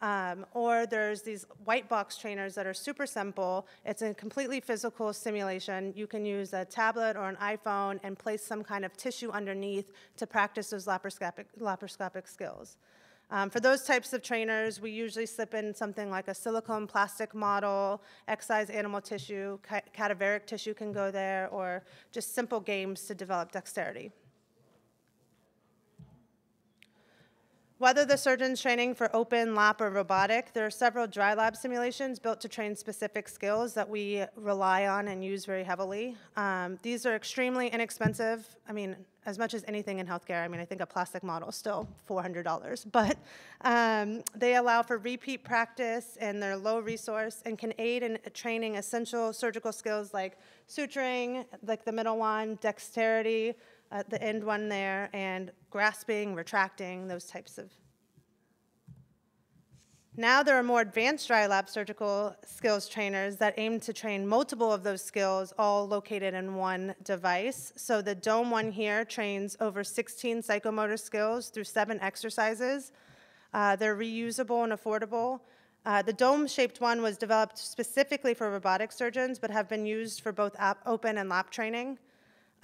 Um, or there's these white box trainers that are super simple. It's a completely physical simulation. You can use a tablet or an iPhone and place some kind of tissue underneath to practice those laparoscopic, laparoscopic skills. Um, for those types of trainers, we usually slip in something like a silicone plastic model, excise animal tissue, ca- cadaveric tissue can go there, or just simple games to develop dexterity. Whether the surgeon's training for open, lap, or robotic, there are several dry lab simulations built to train specific skills that we rely on and use very heavily. Um, these are extremely inexpensive. I mean, as much as anything in healthcare, I mean, I think a plastic model is still $400, but um, they allow for repeat practice and they're low resource and can aid in training essential surgical skills like suturing, like the middle one, dexterity, uh, the end one there, and grasping, retracting, those types of. Now there are more advanced dry lab surgical skills trainers that aim to train multiple of those skills all located in one device. So the Dome one here trains over 16 psychomotor skills through seven exercises. Uh, they're reusable and affordable. Uh, the dome-shaped one was developed specifically for robotic surgeons, but have been used for both open and lap training.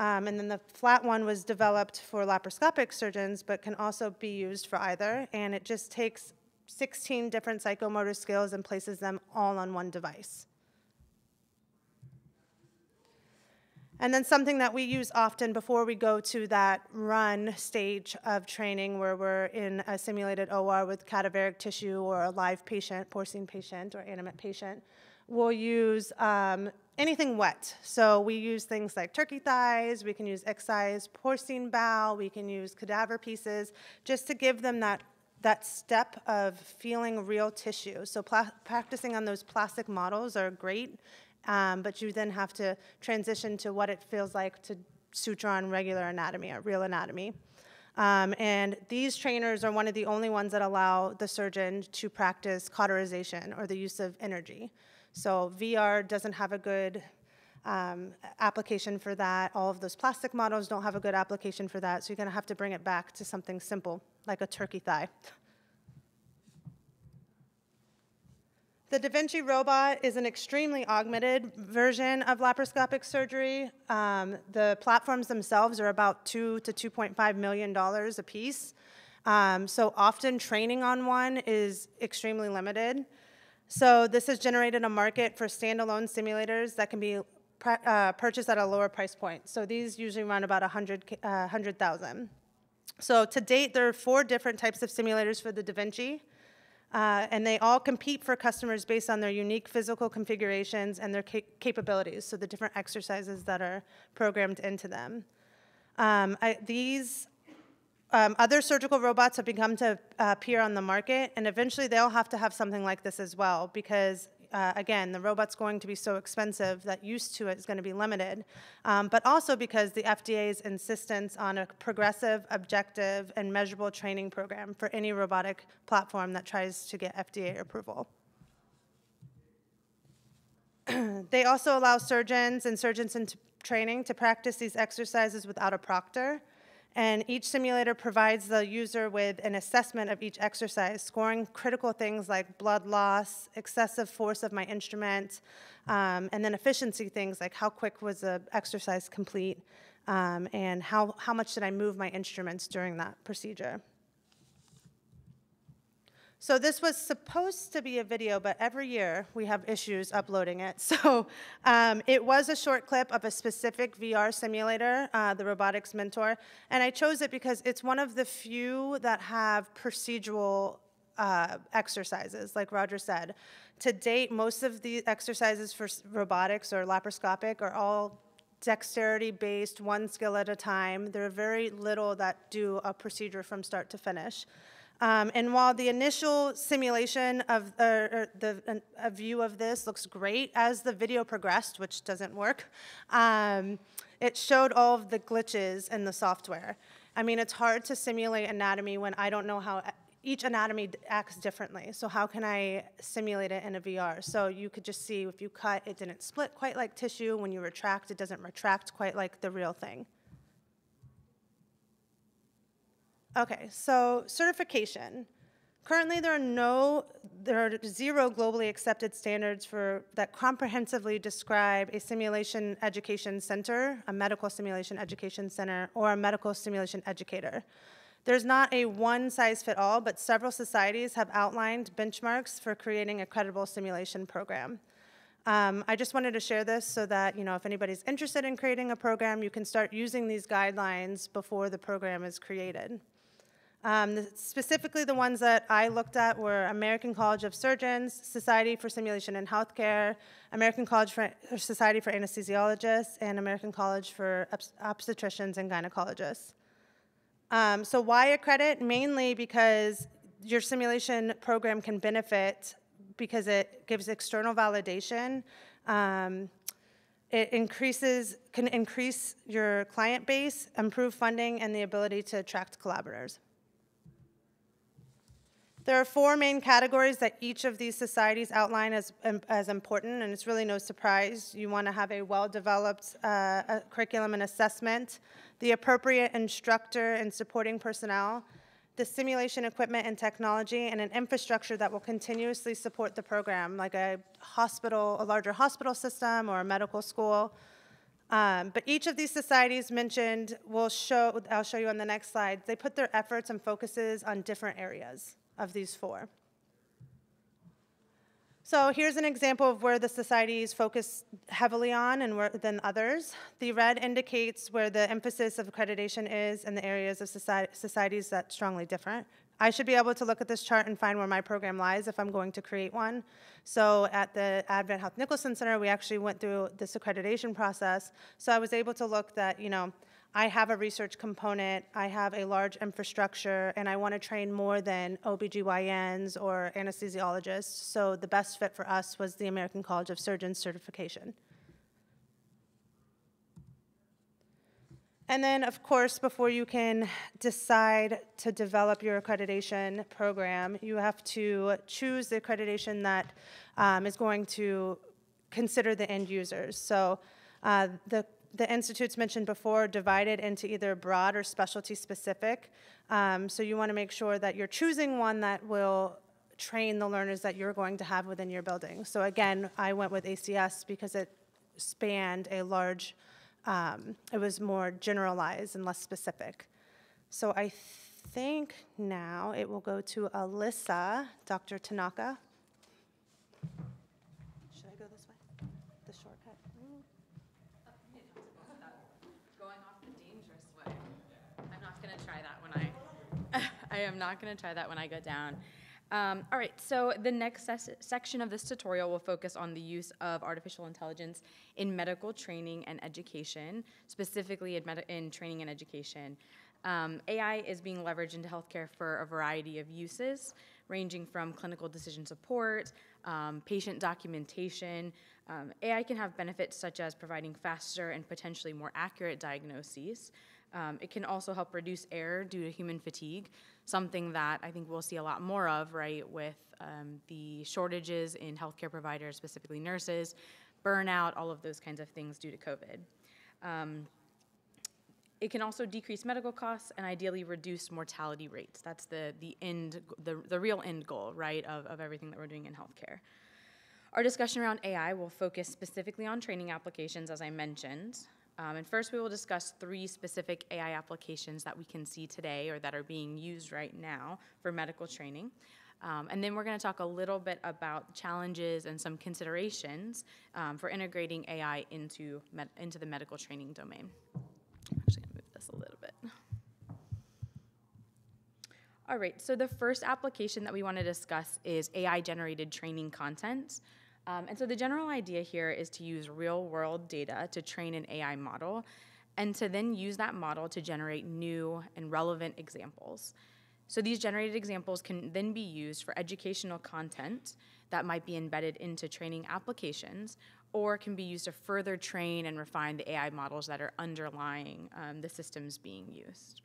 Um, and then the flat one was developed for laparoscopic surgeons, but can also be used for either. And it just takes 16 different psychomotor skills and places them all on one device. And then something that we use often before we go to that run stage of training where we're in a simulated OR with cadaveric tissue or a live patient, porcine patient, or animate patient, we'll use um, anything wet. So we use things like turkey thighs, we can use excised porcine bowel, we can use cadaver pieces, just to give them that, that step of feeling real tissue. So practicing on those plastic models are great, um, but you then have to transition to what it feels like to suture on regular anatomy or real anatomy. Um, and these trainers are one of the only ones that allow the surgeon to practice cauterization or the use of energy. So VR doesn't have a good um, application for that. All of those plastic models don't have a good application for that. So you're going to have to bring it back to something simple, like a turkey thigh. The Da Vinci robot is an extremely augmented version of laparoscopic surgery. Um, the platforms themselves are about two to 2.5 million dollars a piece. Um, so often training on one is extremely limited. So this has generated a market for standalone simulators that can be uh, purchased at a lower price point. So these usually run about 100, uh, 100,000. So to date, there are four different types of simulators for the Da Vinci. Uh, and they all compete for customers based on their unique physical configurations and their ca- capabilities, so the different exercises that are programmed into them. Um, I, these um, other surgical robots have begun to uh, appear on the market, and eventually they'll have to have something like this as well, because uh, again, the robot's going to be so expensive that use to it is going to be limited, um, but also because the FDA's insistence on a progressive, objective, and measurable training program for any robotic platform that tries to get FDA approval. they also allow surgeons and surgeons in training to practice these exercises without a proctor. And each simulator provides the user with an assessment of each exercise, scoring critical things like blood loss, excessive force of my instrument, um, and then efficiency things like how quick was the exercise complete, um, and how, how much did I move my instruments during that procedure. So this was supposed to be a video, but every year we have issues uploading it. So um, it was a short clip of a specific VR simulator, uh, the RobotiX Mentor, and I chose it because it's one of the few that have procedural uh, exercises, like Roger said. To date, most of the exercises for robotics or laparoscopic are all dexterity-based, one skill at a time. There are very little that do a procedure from start to finish. Um, and while the initial simulation of uh, the an- a view of this looks great, as the video progressed, which doesn't work, um, it showed all of the glitches in the software. I mean, it's hard to simulate anatomy when I don't know how each anatomy acts differently. So how can I simulate it in a VR? So you could just see if you cut, it didn't split quite like tissue. When you retract, it doesn't retract quite like the real thing. Okay, so certification. Currently, there are no, there are zero globally accepted standards for, that comprehensively describe a simulation education center, a medical simulation education center, or a medical simulation educator. There's not a one-size-fit-all, but several societies have outlined benchmarks for creating a credible simulation program. Um, I just wanted to share this so that, you know, if anybody's interested in creating a program, you can start using these guidelines before the program is created. Um, the- specifically, the ones that I looked at were American College of Surgeons, Society for Simulation in Healthcare, American College for Society for Anesthesiologists, and American College for Obs- Obstetricians and Gynecologists. Um, so why a credit? Mainly because your simulation program can benefit because it gives external validation. Um, it increases, can increase your client base, improve funding, and the ability to attract collaborators. There are four main categories that each of these societies outline as, as important, and it's really no surprise. You want to have a well-developed uh, curriculum and assessment, the appropriate instructor and supporting personnel, the simulation equipment and technology, and an infrastructure that will continuously support the program, like a hospital, a larger hospital system or a medical school. Um, but each of these societies mentioned will show, I'll show you on the next slide, they put their efforts and focuses on different areas of these four. So here's an example of where the societies focus heavily on and where, than others. The red indicates where the emphasis of accreditation is in the areas of society, societies that strongly different. I should be able to look at this chart and find where my program lies if I'm going to create one. So at the Advent Health Nicholson Center, we actually went through this accreditation process. So I was able to look that, you know, I have a research component, I have a large infrastructure, and I want to train more than OBGYNs or anesthesiologists. So the best fit for us was the American College of Surgeons certification. And then, of course, before you can decide to develop your accreditation program, you have to choose the accreditation that um, is going to consider the end users. So uh, the the institutes mentioned before divided into either broad or specialty specific. Um, so you want to make sure that you're choosing one that will train the learners that you're going to have within your building. So again, I went with ACS because it spanned a large, um, it was more generalized and less specific. So I think now it will go to Alyssa, Dr. Tanaka. Should I go this way? The shortcut?
going off the dangerous way. I'm not going to try that when I. Am not going to try that when I go down.
Um, all right, so the next ses- section of this tutorial will focus on the use of artificial intelligence in medical training and education, specifically in, med- in training and education. Um, AI is being leveraged into healthcare for a variety of uses, ranging from clinical decision support, um, patient documentation. Um, AI can have benefits such as providing faster and potentially more accurate diagnoses. Um, it can also help reduce error due to human fatigue, something that I think we'll see a lot more of, right, with um, the shortages in healthcare providers, specifically nurses, burnout, all of those kinds of things due to COVID. Um, it can also decrease medical costs and ideally reduce mortality rates. That's the, the end, the, the real end goal, right, of, of everything that we're doing in healthcare. Our discussion around AI will focus specifically on training applications, as I mentioned. Um, and first, we will discuss three specific AI applications that we can see today or that are being used right now for medical training. Um, and then we're going to talk a little bit about challenges and some considerations um, for integrating AI into, into the medical training domain. I'm actually going to move this a little bit. All right, so the first application that we want to discuss is AI generated training content. Um, and so the general idea here is to use real world data to train an AI model and to then use that model to generate new and relevant examples. So these generated examples can then be used for educational content that might be embedded into training applications or can be used to further train and refine the AI models that are underlying um, the systems being used.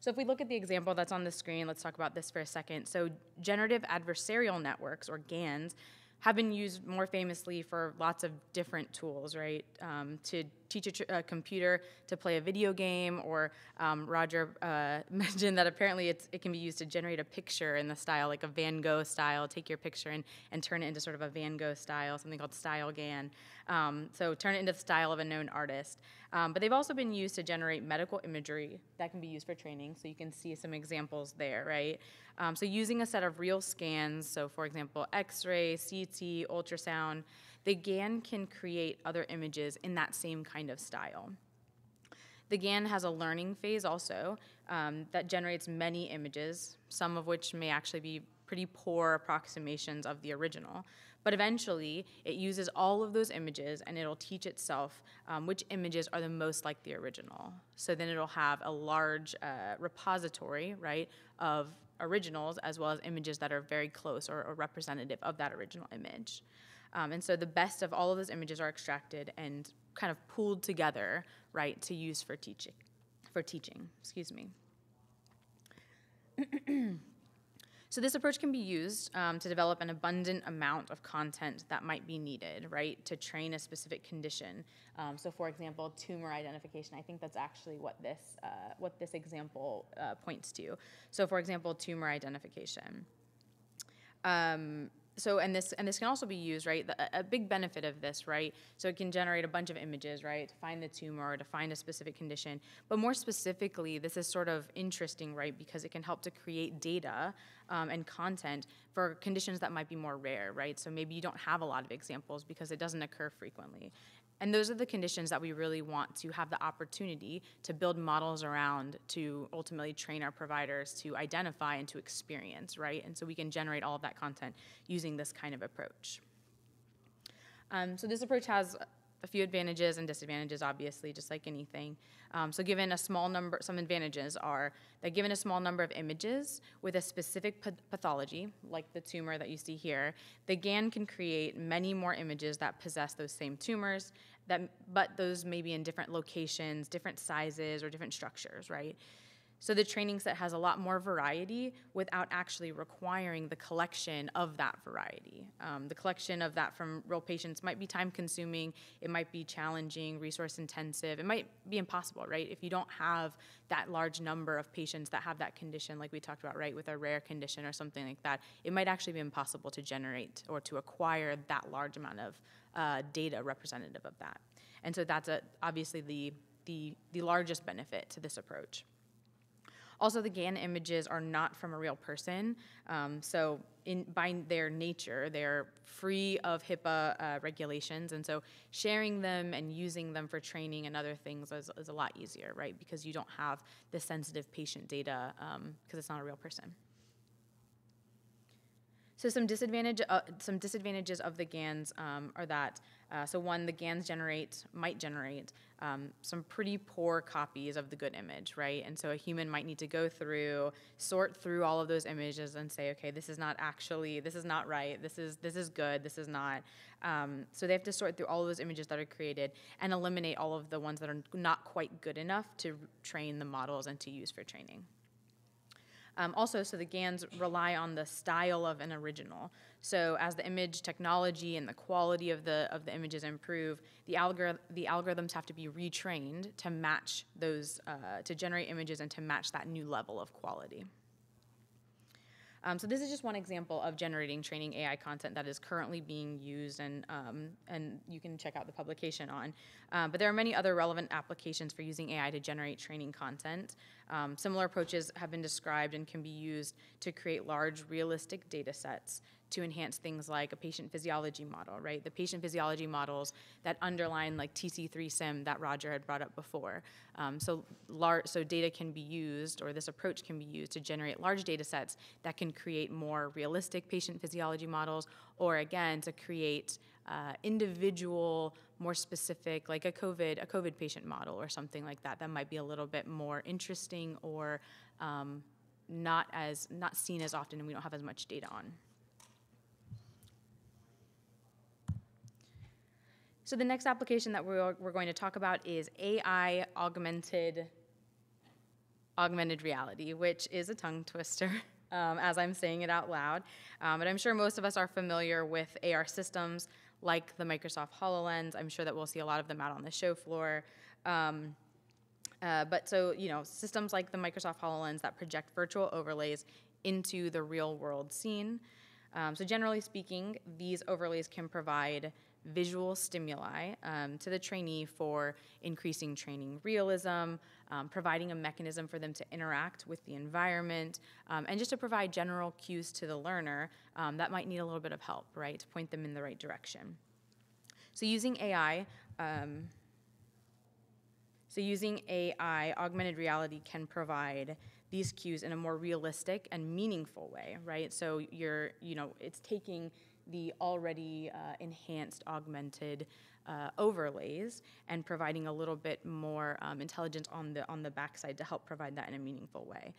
So if we look at the example that's on the screen, let's talk about this for a second. So generative adversarial networks, or GANs, have been used more famously for lots of different tools, right? Um, to teach a, computer to play a video game, or um, Roger uh, mentioned that apparently it can be used to generate a picture in the style, like a Van Gogh style, take your picture and, and turn it into sort of a Van Gogh style, something called StyleGAN. Um, so turn it into the style of a known artist. Um, but they've also been used to generate medical imagery that can be used for training. So you can see some examples there, right? Um, so using a set of real scans, so for example, X-ray, CT, ultrasound, the GAN can create other images in that same kind of style. The GAN has a learning phase also um, that generates many images, some of which may actually be pretty poor approximations of the original. But eventually, it uses all of those images and it'll teach itself um, which images are the most like the original. So then it'll have a large uh, repository, right, of originals as well as images that are very close or, or representative of that original image. Um, and so the best of all of those images are extracted and kind of pooled together, right, to use for teaching. For teaching, excuse me. So this approach can be used um, to develop an abundant amount of content that might be needed, right, to train a specific condition. Um, so, for example, tumor identification. I think that's actually what this uh, what this example uh, points to. So, for example, tumor identification. Um, so and this and this can also be used right the, a big benefit of this right so it can generate a bunch of images right to find the tumor or to find a specific condition. But more specifically this is sort of interesting right because it can help to create data um, and content for conditions that might be more rare right? So maybe you don't have a lot of examples because it doesn't occur frequently and those are the conditions that we really want to have the opportunity to build models around to ultimately train our providers to identify and to experience, right? And so we can generate all of that content using this kind of approach. Um, so this approach has a few advantages and disadvantages, obviously, just like anything. Um, so, given a small number, some advantages are that given a small number of images with a specific pathology, like the tumor that you see here, the GAN can create many more images that possess those same tumors, that, but those may be in different locations, different sizes, or different structures, right? So the training set has a lot more variety without actually requiring the collection of that variety. Um, the collection of that from real patients might be time consuming, it might be challenging, resource intensive, it might be impossible, right? If you don't have that large number of patients that have that condition, like we talked about, right, with a rare condition or something like that, it might actually be impossible to generate or to acquire that large amount of uh, data representative of that. And so that's a, obviously the, the, the largest benefit to this approach. Also, the GAN images are not from a real person, um, so in, by their nature, they're free of HIPAA uh, regulations, and so sharing them and using them for training and other things is, is a lot easier, right? Because you don't have the sensitive patient data because um, it's not a real person. So some disadvantage, uh, some disadvantages of the GANs um, are that, uh, so one, the GANs generate, might generate um, some pretty poor copies of the good image, right? And so a human might need to go through, sort through all of those images and say, okay, this is not actually, this is not right, this is this is good, this is not. Um, so they have to sort through all of those images that are created and eliminate all of the ones that are not quite good enough to train the models and to use for training. Um, also, so the GANs rely on the style of an original. So as the image technology and the quality of the of the images improve, the algor- the algorithms have to be retrained to match those uh, to generate images and to match that new level of quality. Um, so this is just one example of generating training AI content that is currently being used, and um, and you can check out the publication on. Um, but there are many other relevant applications for using AI to generate training content. Um, similar approaches have been described and can be used to create large, realistic data sets to enhance things like a patient physiology model, right? The patient physiology models that underline like TC3 Sim that Roger had brought up before. Um, so, lar- so data can be used, or this approach can be used to generate large data sets that can create more realistic patient physiology models, or again, to create uh, individual, more specific, like a COVID, a COVID patient model or something like that, that might be a little bit more interesting or um, not as, not seen as often and we don't have as much data on. So the next application that we're, we're going to talk about is AI augmented augmented reality, which is a tongue twister um, as I'm saying it out loud. Um, but I'm sure most of us are familiar with AR systems like the Microsoft HoloLens. I'm sure that we'll see a lot of them out on the show floor. Um, uh, but so, you know, systems like the Microsoft HoloLens that project virtual overlays into the real world scene. Um, so, generally speaking, these overlays can provide visual stimuli um, to the trainee for increasing training realism, um, providing a mechanism for them to interact with the environment, um, and just to provide general cues to the learner um, that might need a little bit of help, right, to point them in the right direction. So using AI, um, so using AI, augmented reality can provide these cues in a more realistic and meaningful way, right? So you're, you know, it's taking the already uh, enhanced augmented uh, overlays and providing a little bit more um, intelligence on the on the backside to help provide that in a meaningful way.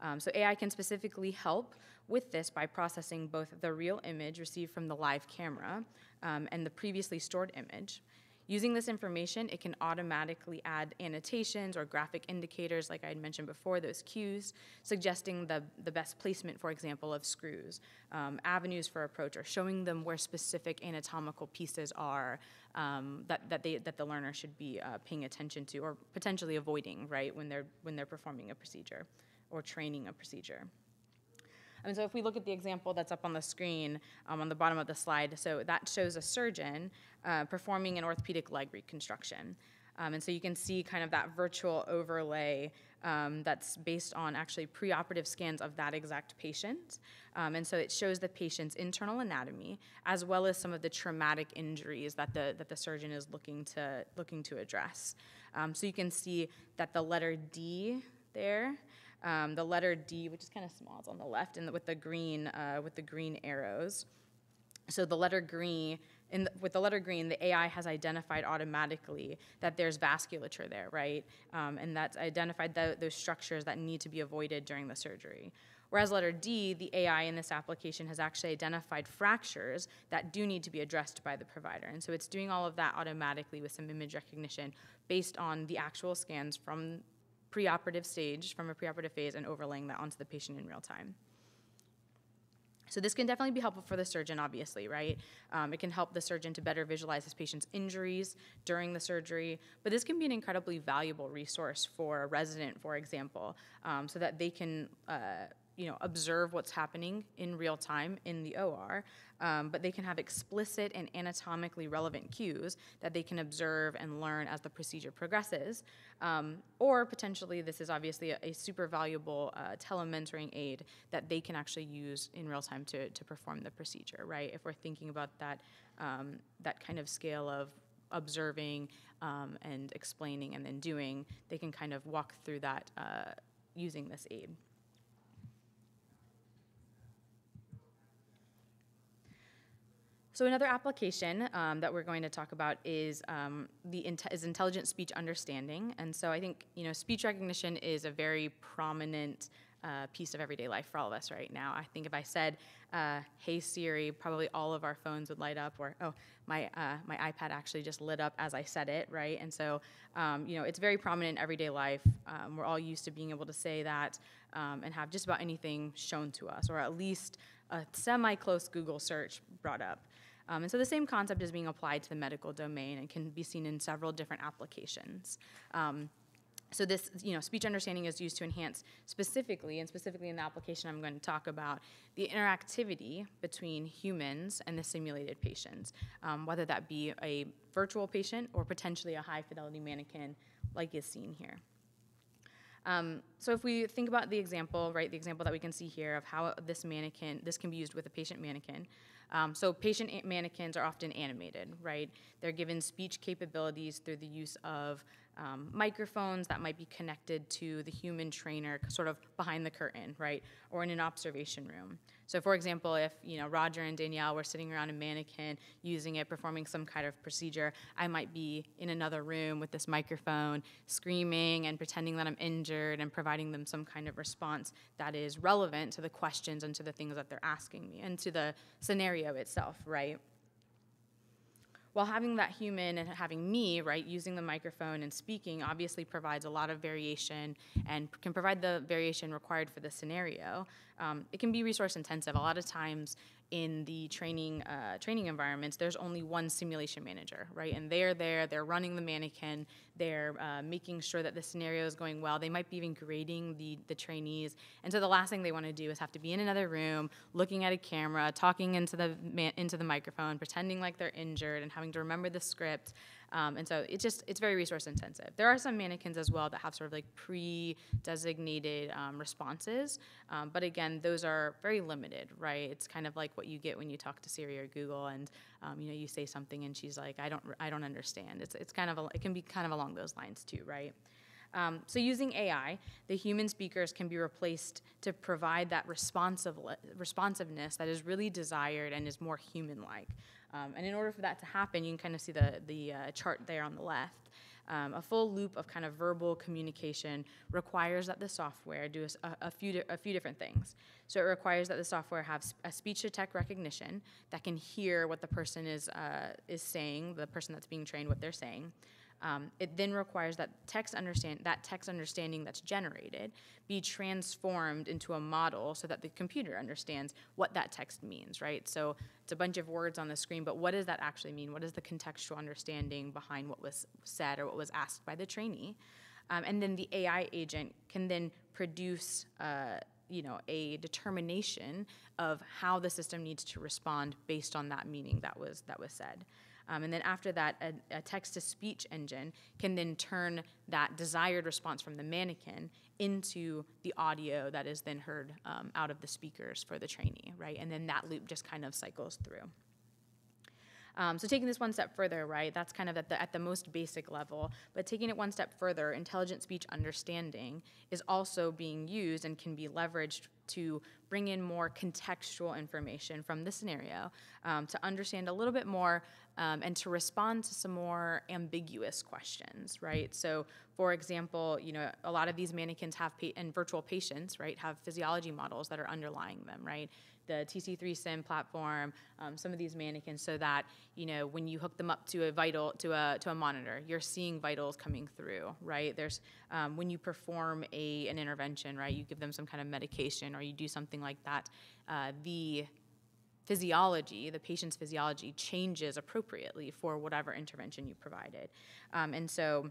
Um, so AI can specifically help with this by processing both the real image received from the live camera um, and the previously stored image. Using this information, it can automatically add annotations or graphic indicators, like I had mentioned before, those cues, suggesting the, the best placement, for example, of screws, um, avenues for approach, or showing them where specific anatomical pieces are um, that, that, they, that the learner should be uh, paying attention to or potentially avoiding, right, when they're, when they're performing a procedure or training a procedure. And so if we look at the example that's up on the screen um, on the bottom of the slide, so that shows a surgeon uh, performing an orthopedic leg reconstruction. Um, and so you can see kind of that virtual overlay um, that's based on actually preoperative scans of that exact patient. Um, and so it shows the patient's internal anatomy as well as some of the traumatic injuries that the, that the surgeon is looking to, looking to address. Um, so you can see that the letter D there um, the letter D, which is kind of small, it's on the left, and with the green uh, with the green arrows. So the letter green, the, with the letter green, the AI has identified automatically that there's vasculature there, right? Um, and that's identified the, those structures that need to be avoided during the surgery. Whereas letter D, the AI in this application has actually identified fractures that do need to be addressed by the provider. And so it's doing all of that automatically with some image recognition based on the actual scans from preoperative stage, from a preoperative phase, and overlaying that onto the patient in real time. So this can definitely be helpful for the surgeon, obviously, right? Um, it can help the surgeon to better visualize his patient's injuries during the surgery, but this can be an incredibly valuable resource for a resident, for example, um, so that they can uh, you know, observe what's happening in real time in the OR, um, but they can have explicit and anatomically relevant cues that they can observe and learn as the procedure progresses. Um, or potentially, this is obviously a, a super valuable uh, telementoring aid that they can actually use in real time to, to perform the procedure, right? If we're thinking about that, um, that kind of scale of observing um, and explaining and then doing, they can kind of walk through that uh, using this aid. So another application um, that we're going to talk about is um, the is intelligent speech understanding, and so I think you know speech recognition is a very prominent uh, piece of everyday life for all of us right now. I think if I said, uh, "Hey Siri," probably all of our phones would light up, or "Oh, my uh, my iPad actually just lit up as I said it," right? And so um, you know it's very prominent in everyday life. Um, we're all used to being able to say that um, and have just about anything shown to us, or at least a semi-close Google search brought up. Um, and so the same concept is being applied to the medical domain and can be seen in several different applications. Um, so this, you know, speech understanding is used to enhance specifically, and specifically in the application I'm going to talk about, the interactivity between humans and the simulated patients, um, whether that be a virtual patient or potentially a high fidelity mannequin like is seen here. Um, so if we think about the example, right, the example that we can see here of how this mannequin, this can be used with a patient mannequin. Um, so patient mannequins are often animated, right? They're given speech capabilities through the use of um, microphones that might be connected to the human trainer, sort of behind the curtain, right, or in an observation room. So, for example, if you know Roger and Danielle were sitting around a mannequin using it, performing some kind of procedure, I might be in another room with this microphone, screaming and pretending that I'm injured and providing them some kind of response that is relevant to the questions and to the things that they're asking me and to the scenario itself, right? While having that human and having me, right, using the microphone and speaking obviously provides a lot of variation and can provide the variation required for the scenario, um, it can be resource intensive. A lot of times in the training uh, training environments, there's only one simulation manager, right? And they're there, they're running the mannequin, they're uh, making sure that the scenario is going well. They might be even grading the the trainees, and so the last thing they want to do is have to be in another room, looking at a camera, talking into the man, into the microphone, pretending like they're injured, and having to remember the script. Um, and so it's just it's very resource intensive. There are some mannequins as well that have sort of like pre-designated um, responses, um, but again, those are very limited, right? It's kind of like what you get when you talk to Siri or Google, and um, you know you say something and she's like, I don't I don't understand. It's it's kind of a, it can be kind of along those lines too, right? Um, so using AI, the human speakers can be replaced to provide that responsive responsiveness that is really desired and is more human-like. Um, and in order for that to happen, you can kind of see the, the uh, chart there on the left. Um, a full loop of kind of verbal communication requires that the software do a, a, few, a few different things. So it requires that the software have a speech to text recognition that can hear what the person is, uh, is saying, the person that's being trained, what they're saying. Um, it then requires that text understand that text understanding that's generated be transformed into a model so that the computer understands what that text means, right? So it's a bunch of words on the screen, but what does that actually mean? What is the contextual understanding behind what was said or what was asked by the trainee? Um, and then the AI agent can then produce. Uh, you know a determination of how the system needs to respond based on that meaning that was that was said um, and then after that, a, a text to speech engine can then turn that desired response from the mannequin into the audio that is then heard um, out of the speakers for the trainee, right? And then that loop just kind of cycles through. Um, so taking this one step further, right, that's kind of at the, at the most basic level, but taking it one step further, intelligent speech understanding is also being used and can be leveraged to bring in more contextual information from the scenario um, to understand a little bit more um, and to respond to some more ambiguous questions, right? So, for example, you know, a lot of these mannequins have pa- and virtual patients, right, have physiology models that are underlying them, right? The TC3 Sim platform, um, some of these mannequins, so that you know when you hook them up to a vital to a to a monitor, you're seeing vitals coming through, right? There's um, when you perform a an intervention, right? You give them some kind of medication or you do something like that. Uh, the physiology, the patient's physiology changes appropriately for whatever intervention you provided. Um, and so,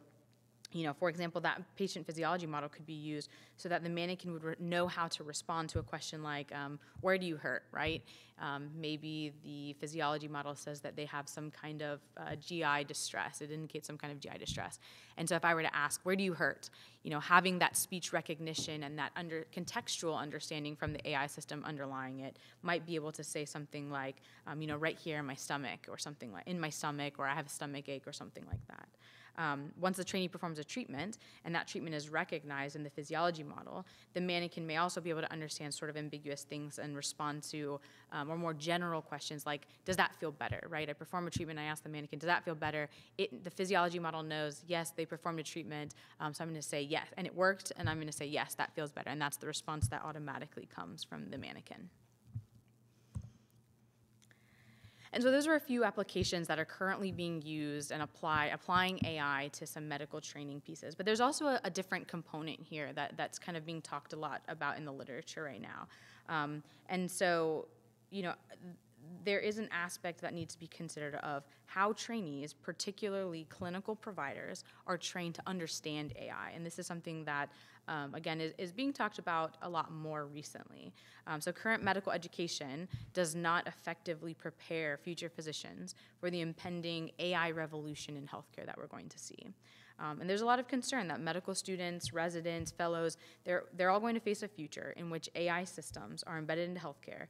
you know, for example, that patient physiology model could be used so that the mannequin would know how to respond to a question like, um, "Where do you hurt?" Right? Um, maybe the physiology model says that they have some kind of uh, GI distress. It indicates some kind of GI distress. And so, if I were to ask, "Where do you hurt?" You know, having that speech recognition and that under contextual understanding from the AI system underlying it might be able to say something like, um, "You know, right here in my stomach," or something like "in my stomach," or "I have a stomach ache," or something like that. Um, once the trainee performs a treatment and that treatment is recognized in the physiology model, the mannequin may also be able to understand sort of ambiguous things and respond to um, or more general questions like, does that feel better, right? I perform a treatment, I ask the mannequin, does that feel better? It, the physiology model knows, yes, they performed a treatment, um, so I'm to say yes, and it worked, and I'm going to say yes, that feels better, and that's the response that automatically comes from the mannequin. And so those are a few applications that are currently being used and apply applying AI to some medical training pieces. But there's also a, a different component here that, that's kind of being talked a lot about in the literature right now. Um, and so, you know, there is an aspect that needs to be considered of how trainees, particularly clinical providers, are trained to understand AI. And this is something that, um, again, is, is being talked about a lot more recently. Um, so, current medical education does not effectively prepare future physicians for the impending AI revolution in healthcare that we're going to see. Um, and there's a lot of concern that medical students, residents, fellows, they're, they're all going to face a future in which AI systems are embedded into healthcare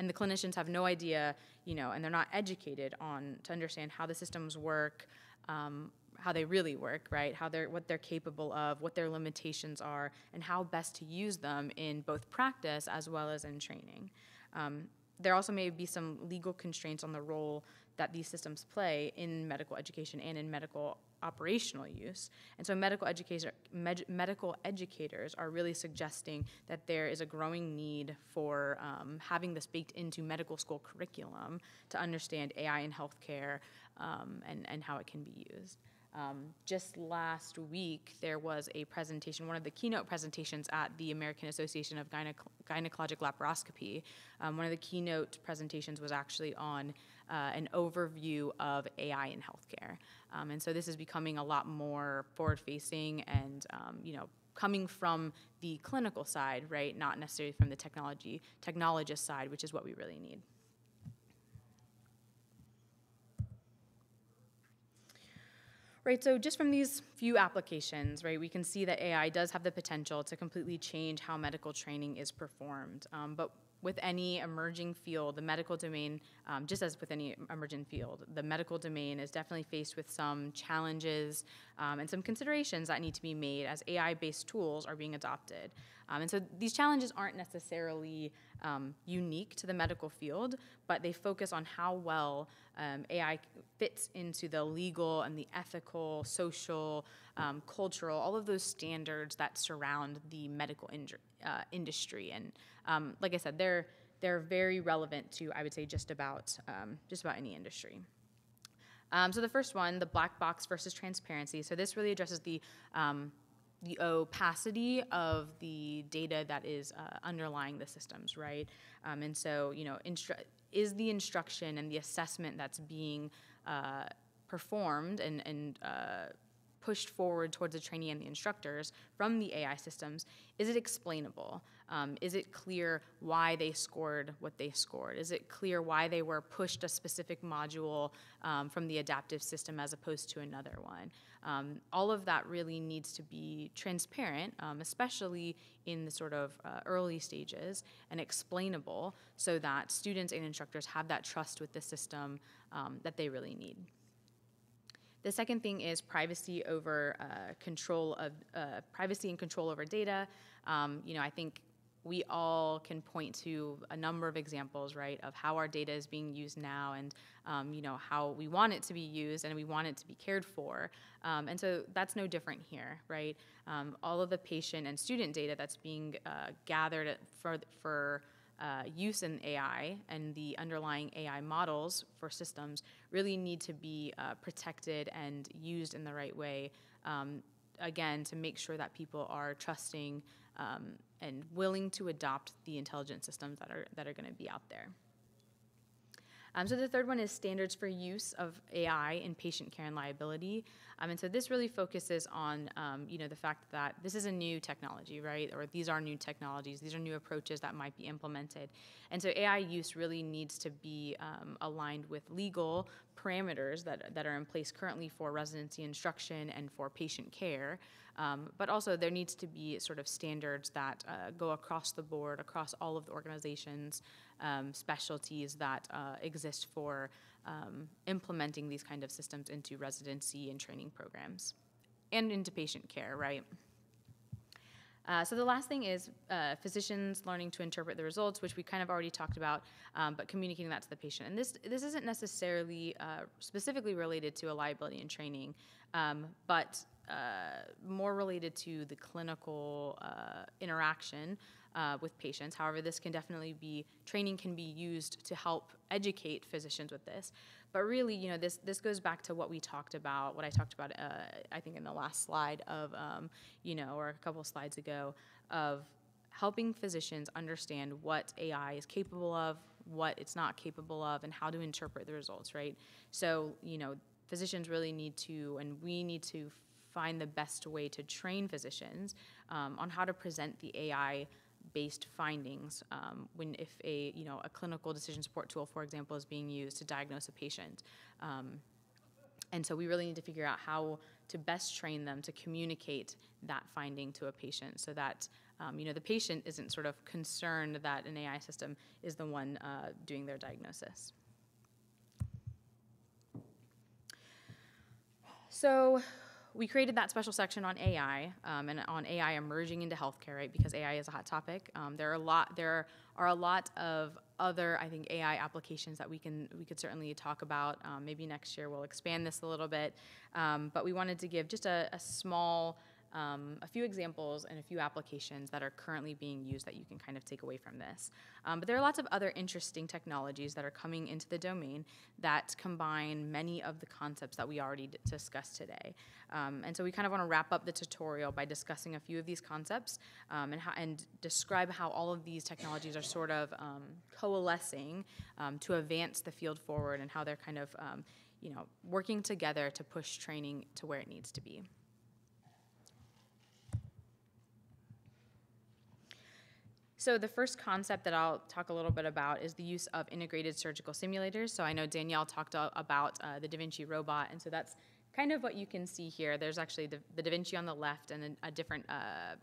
and the clinicians have no idea, you know, and they're not educated on to understand how the systems work, um, how they really work, right? How they're what they're capable of, what their limitations are, and how best to use them in both practice as well as in training. Um, there also may be some legal constraints on the role that these systems play in medical education and in medical operational use. And so medical, educator, med, medical educators are really suggesting that there is a growing need for um, having this baked into medical school curriculum to understand AI in healthcare um, and, and how it can be used. Um, just last week, there was a presentation, one of the keynote presentations at the American Association of Gyne- Gynecologic Laparoscopy. Um, one of the keynote presentations was actually on uh, an overview of AI in healthcare. Um, and so this is becoming a lot more forward-facing and, um, you know, coming from the clinical side, right, not necessarily from the technology technologist side, which is what we really need. Right, so just from these few applications, right, we can see that AI does have the potential to completely change how medical training is performed. Um, but with any emerging field, the medical domain, um, just as with any emerging field, the medical domain is definitely faced with some challenges um, and some considerations that need to be made as AI based tools are being adopted. Um, and so these challenges aren't necessarily um, unique to the medical field, but they focus on how well um, AI fits into the legal and the ethical, social, um, cultural, all of those standards that surround the medical uh, industry. And um, like I said, they're they're very relevant to I would say just about um, just about any industry. Um, so the first one, the black box versus transparency. So this really addresses the um, the opacity of the data that is uh, underlying the systems, right? Um, and so, you know, is the instruction and the assessment that's being uh, performed and, and uh, pushed forward towards the trainee and the instructors from the AI systems, is it explainable? Um, is it clear why they scored what they scored? Is it clear why they were pushed a specific module um, from the adaptive system as opposed to another one? Um, all of that really needs to be transparent, um, especially in the sort of uh, early stages, and explainable so that students and instructors have that trust with the system um, that they really need. The second thing is privacy over uh, control of uh, privacy and control over data. Um, you know, I think we all can point to a number of examples, right, of how our data is being used now, and um, you know how we want it to be used and we want it to be cared for. Um, and so that's no different here, right? Um, all of the patient and student data that's being uh, gathered for for uh, use in AI and the underlying AI models for systems really need to be uh, protected and used in the right way. Um, again, to make sure that people are trusting um, and willing to adopt the intelligent systems that are that are going to be out there. Um, so the third one is standards for use of AI in patient care and liability. Um, and so this really focuses on, um, you know, the fact that this is a new technology, right? Or these are new technologies. These are new approaches that might be implemented. And so AI use really needs to be um, aligned with legal parameters that, that are in place currently for residency instruction and for patient care. Um, but also, there needs to be sort of standards that uh, go across the board, across all of the organizations, um, specialties that uh, exist for um, implementing these kind of systems into residency and training programs and into patient care, right? Uh, so the last thing is uh, physicians learning to interpret the results, which we kind of already talked about, um, but communicating that to the patient. And this this isn't necessarily uh, specifically related to a liability and training, um, but uh, more related to the clinical uh, interaction uh, with patients. However, this can definitely be training can be used to help educate physicians with this. But really, you know, this this goes back to what we talked about, what I talked about, uh, I think in the last slide of, um, you know, or a couple slides ago, of helping physicians understand what AI is capable of, what it's not capable of, and how to interpret the results, right? So, you know, physicians really need to, and we need to find the best way to train physicians um, on how to present the AI based findings um, when if a you know a clinical decision support tool for example is being used to diagnose a patient. Um, and so we really need to figure out how to best train them to communicate that finding to a patient so that um, you know the patient isn't sort of concerned that an ai system is the one uh, doing their diagnosis. So we created that special section on AI um, and on AI emerging into healthcare, right? Because AI is a hot topic. Um, there are a lot. There are a lot of other, I think, AI applications that we can we could certainly talk about. Um, maybe next year we'll expand this a little bit. Um, but we wanted to give just a, a small um, a few examples and a few applications that are currently being used that you can kind of take away from this. Um, but there are lots of other interesting technologies that are coming into the domain that combine many of the concepts that we already discussed today. Um, and so we kind of want to wrap up the tutorial by discussing a few of these concepts um, and, and describe how all of these technologies are sort of um, coalescing um, to advance the field forward and how they're kind of you know, working together to push training to where it needs to be. So the first concept that I'll talk a little bit about is the use of integrated surgical simulators. So I know Danielle talked about uh, the Da Vinci robot, and so that's kind of what you can see here. There's actually the, the Da Vinci on the left and a, different uh,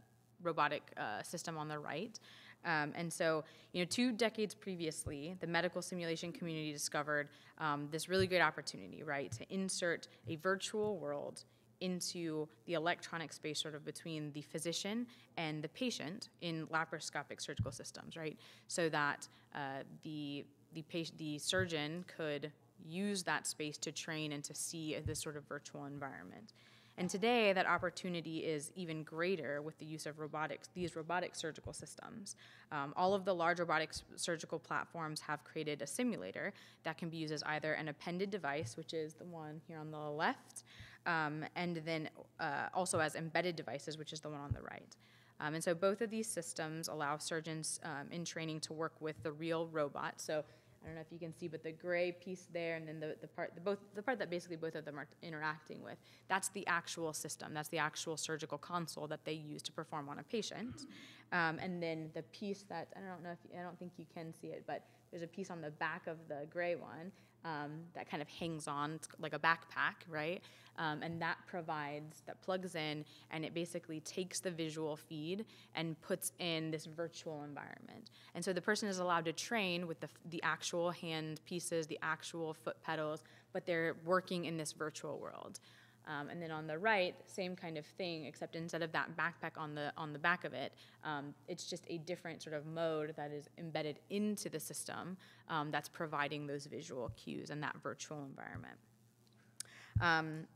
robotic uh, system on the right. Um, and so, you know, two decades previously, the medical simulation community discovered um, this really great opportunity, right, to insert a virtual world into the electronic space sort of between the physician and the patient in laparoscopic surgical systems, right? So that uh, the the the surgeon could use that space to train and to see this sort of virtual environment. And today, that opportunity is even greater with the use of robotics, these robotic surgical systems. Um, all of the large robotic surgical platforms have created a simulator that can be used as either an appended device, which is the one here on the left, um, and then uh, also as embedded devices, which is the one on the right. Um, and so both of these systems allow surgeons um, in training to work with the real robot. So I don't know if you can see, but the gray piece there, and then the, the part the both the part that basically both of them are interacting with. That's the actual system. That's the actual surgical console that they use to perform on a patient. Um, and then the piece that I don't know if you, I don't think you can see it, but there's a piece on the back of the gray one um, that kind of hangs on like a backpack, right? Um, and that provides, that plugs in, and it basically takes the visual feed and puts in this virtual environment. And so the person is allowed to train with the, the actual hand pieces, the actual foot pedals, but they're working in this virtual world. Um, and then on the right, same kind of thing, except instead of that backpack on the on the back of it, um, it's just a different sort of mode that is embedded into the system um, that's providing those visual cues and that virtual environment. Um,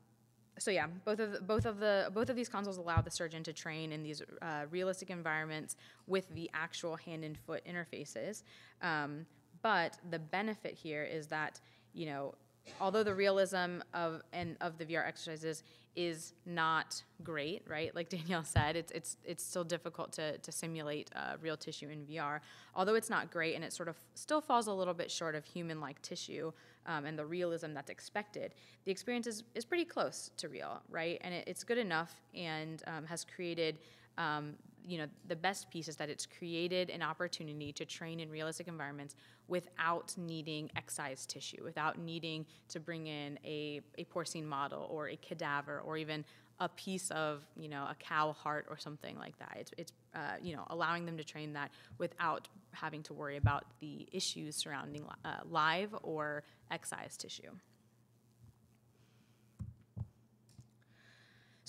so yeah, both of the, both of the both of these consoles allow the surgeon to train in these uh, realistic environments with the actual hand and foot interfaces. Um, but the benefit here is that you know although the realism of and of the VR exercises is not great, right? Like Danielle said, it's it's it's still difficult to to simulate uh, real tissue in VR. Although it's not great, and it sort of still falls a little bit short of human-like tissue um, and the realism that's expected. The experience is is pretty close to real, right? And it, it's good enough and um, has created um, you know, the best piece is that it's created an opportunity to train in realistic environments without needing excised tissue, without needing to bring in a, a porcine model or a cadaver or even a piece of, you know, a cow heart or something like that. It's, it's uh, you know, allowing them to train that without having to worry about the issues surrounding uh, live or excised tissue.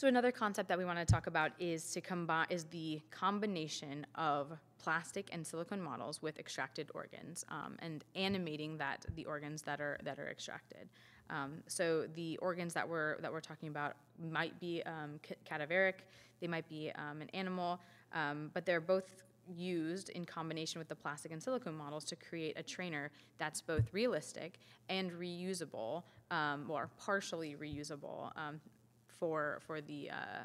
So another concept that we want to talk about is to combine is the combination of plastic and silicone models with extracted organs um, and animating that the organs that are that are extracted. Um, so the organs that we're that we're talking about might be um, cadaveric, they might be um, an animal, um, but they're both used in combination with the plastic and silicone models to create a trainer that's both realistic and reusable, um, or partially reusable um, for for the uh,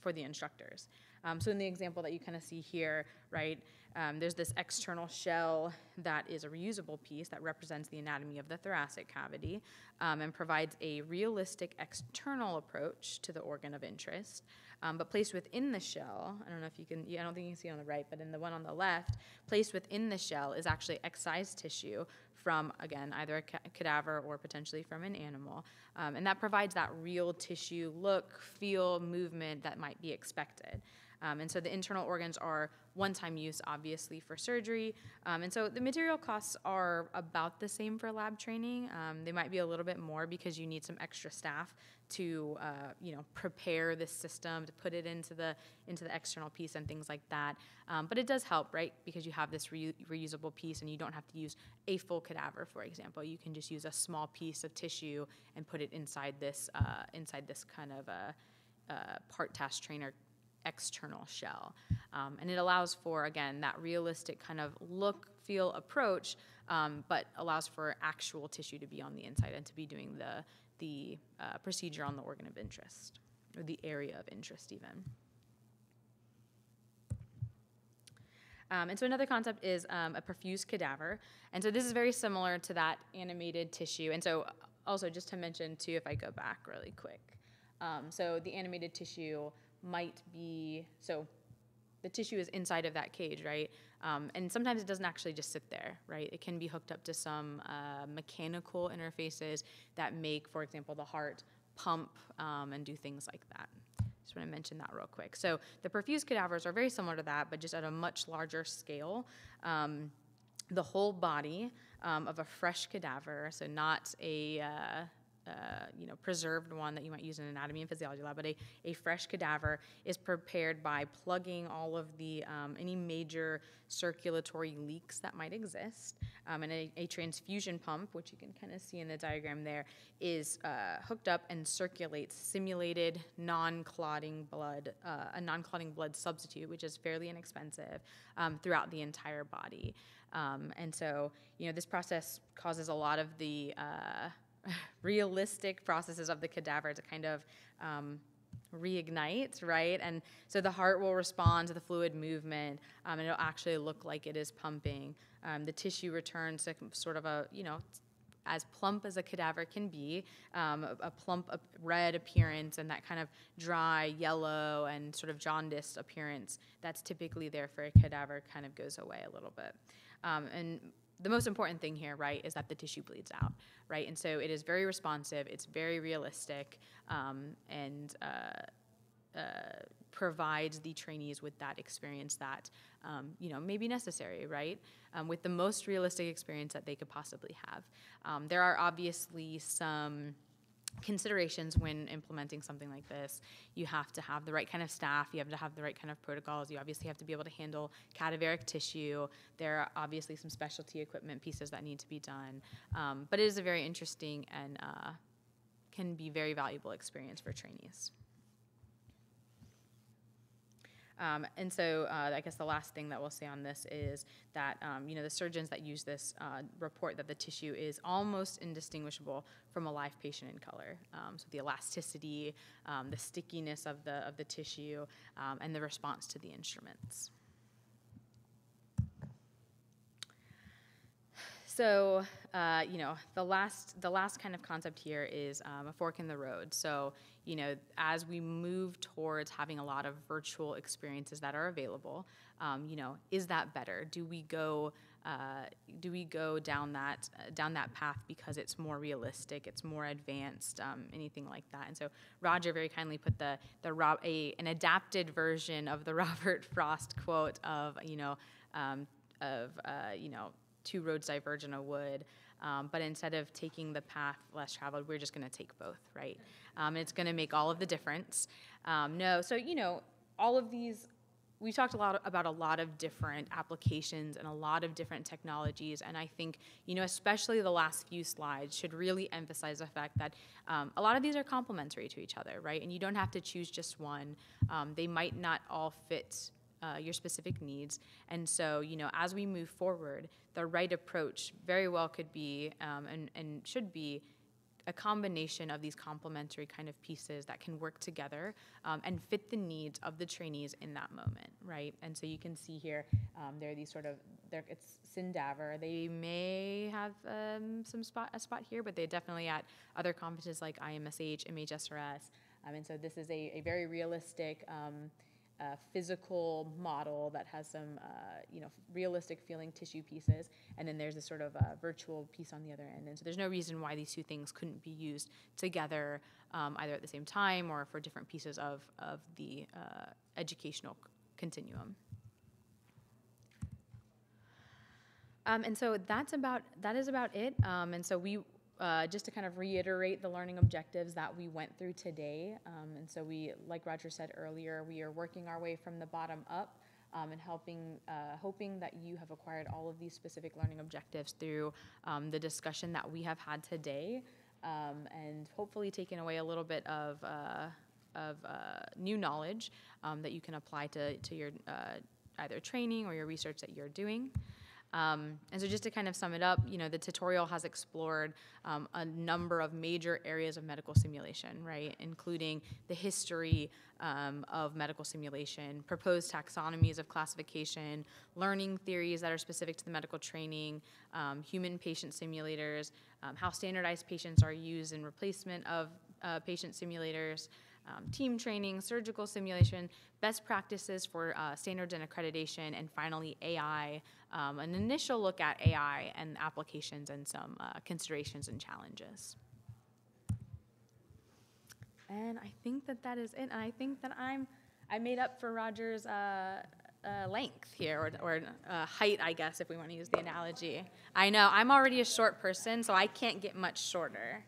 for the instructors. Um, so in the example that you kind of see here, right, um, there's this external shell that is a reusable piece that represents the anatomy of the thoracic cavity um, and provides a realistic external approach to the organ of interest. Um, but placed within the shell, I don't know if you can, I don't think you can see it on the right, but in the one on the left, placed within the shell is actually excised tissue from, again, either a ca- cadaver or potentially from an animal. Um, and that provides that real tissue look, feel, movement that might be expected. Um, and so the internal organs are one time use, obviously, for surgery. Um, and so the material costs are about the same for lab training. Um, they might be a little bit more because you need some extra staff to uh, you know prepare this system to put it into the into the external piece and things like that um, but it does help right because you have this reu- reusable piece and you don't have to use a full cadaver for example you can just use a small piece of tissue and put it inside this uh, inside this kind of a, uh part task trainer external shell um, and it allows for again that realistic kind of look feel approach um, but allows for actual tissue to be on the inside and to be doing the the uh, procedure on the organ of interest, or the area of interest, even. Um, and so another concept is um, a perfused cadaver. And so this is very similar to that animated tissue. And so also just to mention too, if I go back really quick. Um, so the animated tissue might be, so the tissue is inside of that cage, right? Um, and sometimes it doesn't actually just sit there, right? It can be hooked up to some uh, mechanical interfaces that make, for example, the heart pump um, and do things like that. Just want to mention that real quick. So the perfused cadavers are very similar to that, but just at a much larger scale. Um, the whole body um, of a fresh cadaver, so not a uh, uh, you know, preserved one that you might use in an anatomy and physiology lab, but a, a fresh cadaver is prepared by plugging all of the, um, any major circulatory leaks that might exist. Um, and a, a, transfusion pump, which you can kind of see in the diagram there, is uh, hooked up and circulates simulated non-clotting blood, uh, a non-clotting blood substitute, which is fairly inexpensive, um, throughout the entire body. Um, and so, you know, this process causes a lot of the uh, realistic processes of the cadaver to kind of um, reignite, right? And so the heart will respond to the fluid movement, um, and it'll actually look like it is pumping. Um, the tissue returns to sort of a, you know, as plump as a cadaver can be, um, a, a, plump a red appearance and that kind of dry yellow and sort of jaundiced appearance that's typically there for a cadaver kind of goes away a little bit. Um, and the most important thing here, right, is that the tissue bleeds out, right? And so it is very responsive, it's very realistic, um, and uh, uh, provides the trainees with that experience that, um, you know, may be necessary, right? Um, with the most realistic experience that they could possibly have. Um, there are obviously some considerations when implementing something like this. You have to have the right kind of staff, you have to have the right kind of protocols, you obviously have to be able to handle cadaveric tissue. There are obviously some specialty equipment pieces that need to be done. Um, but it is a very interesting and uh, can be very valuable experience for trainees. Um, and so uh, I guess the last thing that we'll say on this is that, um, you know, the surgeons that use this uh, report that the tissue is almost indistinguishable from a live patient in color. Um, so the elasticity, um, the stickiness of the, of the tissue, um, and the response to the instruments. So, uh, you know, the last the last kind of concept here is um, a fork in the road. So, you know, as we move towards having a lot of virtual experiences that are available, um, you know, is that better? Do we go uh, do we go down that uh, down that path because it's more realistic, it's more advanced, um, anything like that? And so Roger very kindly put the the Rob, a an adapted version of the Robert Frost quote of you know um, of uh, you know two roads diverge in a wood. Um, but instead of taking the path less traveled, we're just going to take both, right? Um, and it's going to make all of the difference. Um, no, so you know, all of these we talked a lot about a lot of different applications and a lot of different technologies and i think you know especially the last few slides should really emphasize the fact that um, a lot of these are complementary to each other right and you don't have to choose just one um, they might not all fit uh, your specific needs and so you know as we move forward the right approach very well could be um, and, and should be a combination of these complementary kind of pieces that can work together um, and fit the needs of the trainees in that moment, right? And so you can see here, um, there are these sort of, it's SynDaver. They may have um, some spot, a spot here, but they're definitely at other conferences like IMSH, MHSRS. Um, and so this is a, a very realistic, um, uh, physical model that has some, uh, you know, realistic feeling tissue pieces, and then there's a sort of uh, virtual piece on the other end. And so there's no reason why these two things couldn't be used together, um, either at the same time or for different pieces of of the uh, educational continuum. Um, and so that's about that is about it. Um, and so we uh, just to kind of reiterate the learning objectives that we went through today. Um, and so we, like Roger said earlier, we are working our way from the bottom up. Um, and helping, uh, hoping that you have acquired all of these specific learning objectives through um, the discussion that we have had today, um, and hopefully taken away a little bit of uh, of uh, new knowledge um, that you can apply to to your uh, either training or your research that you're doing. Um, and so just to kind of sum it up, you know, the tutorial has explored um, a number of major areas of medical simulation, right, including the history um, of medical simulation, proposed taxonomies of classification, learning theories that are specific to the medical training, um, human patient simulators, um, how standardized patients are used in replacement of uh, patient simulators, um, team training, surgical simulation, best practices for uh, standards and accreditation, and finally AI, um, an initial look at AI and applications and some uh, considerations and challenges. And I think that that is it. And I think that I'm I made up for Roger's uh, uh, length here, or, or uh, height, I guess, if we want to use the analogy. I know I'm already a short person, so I can't get much shorter.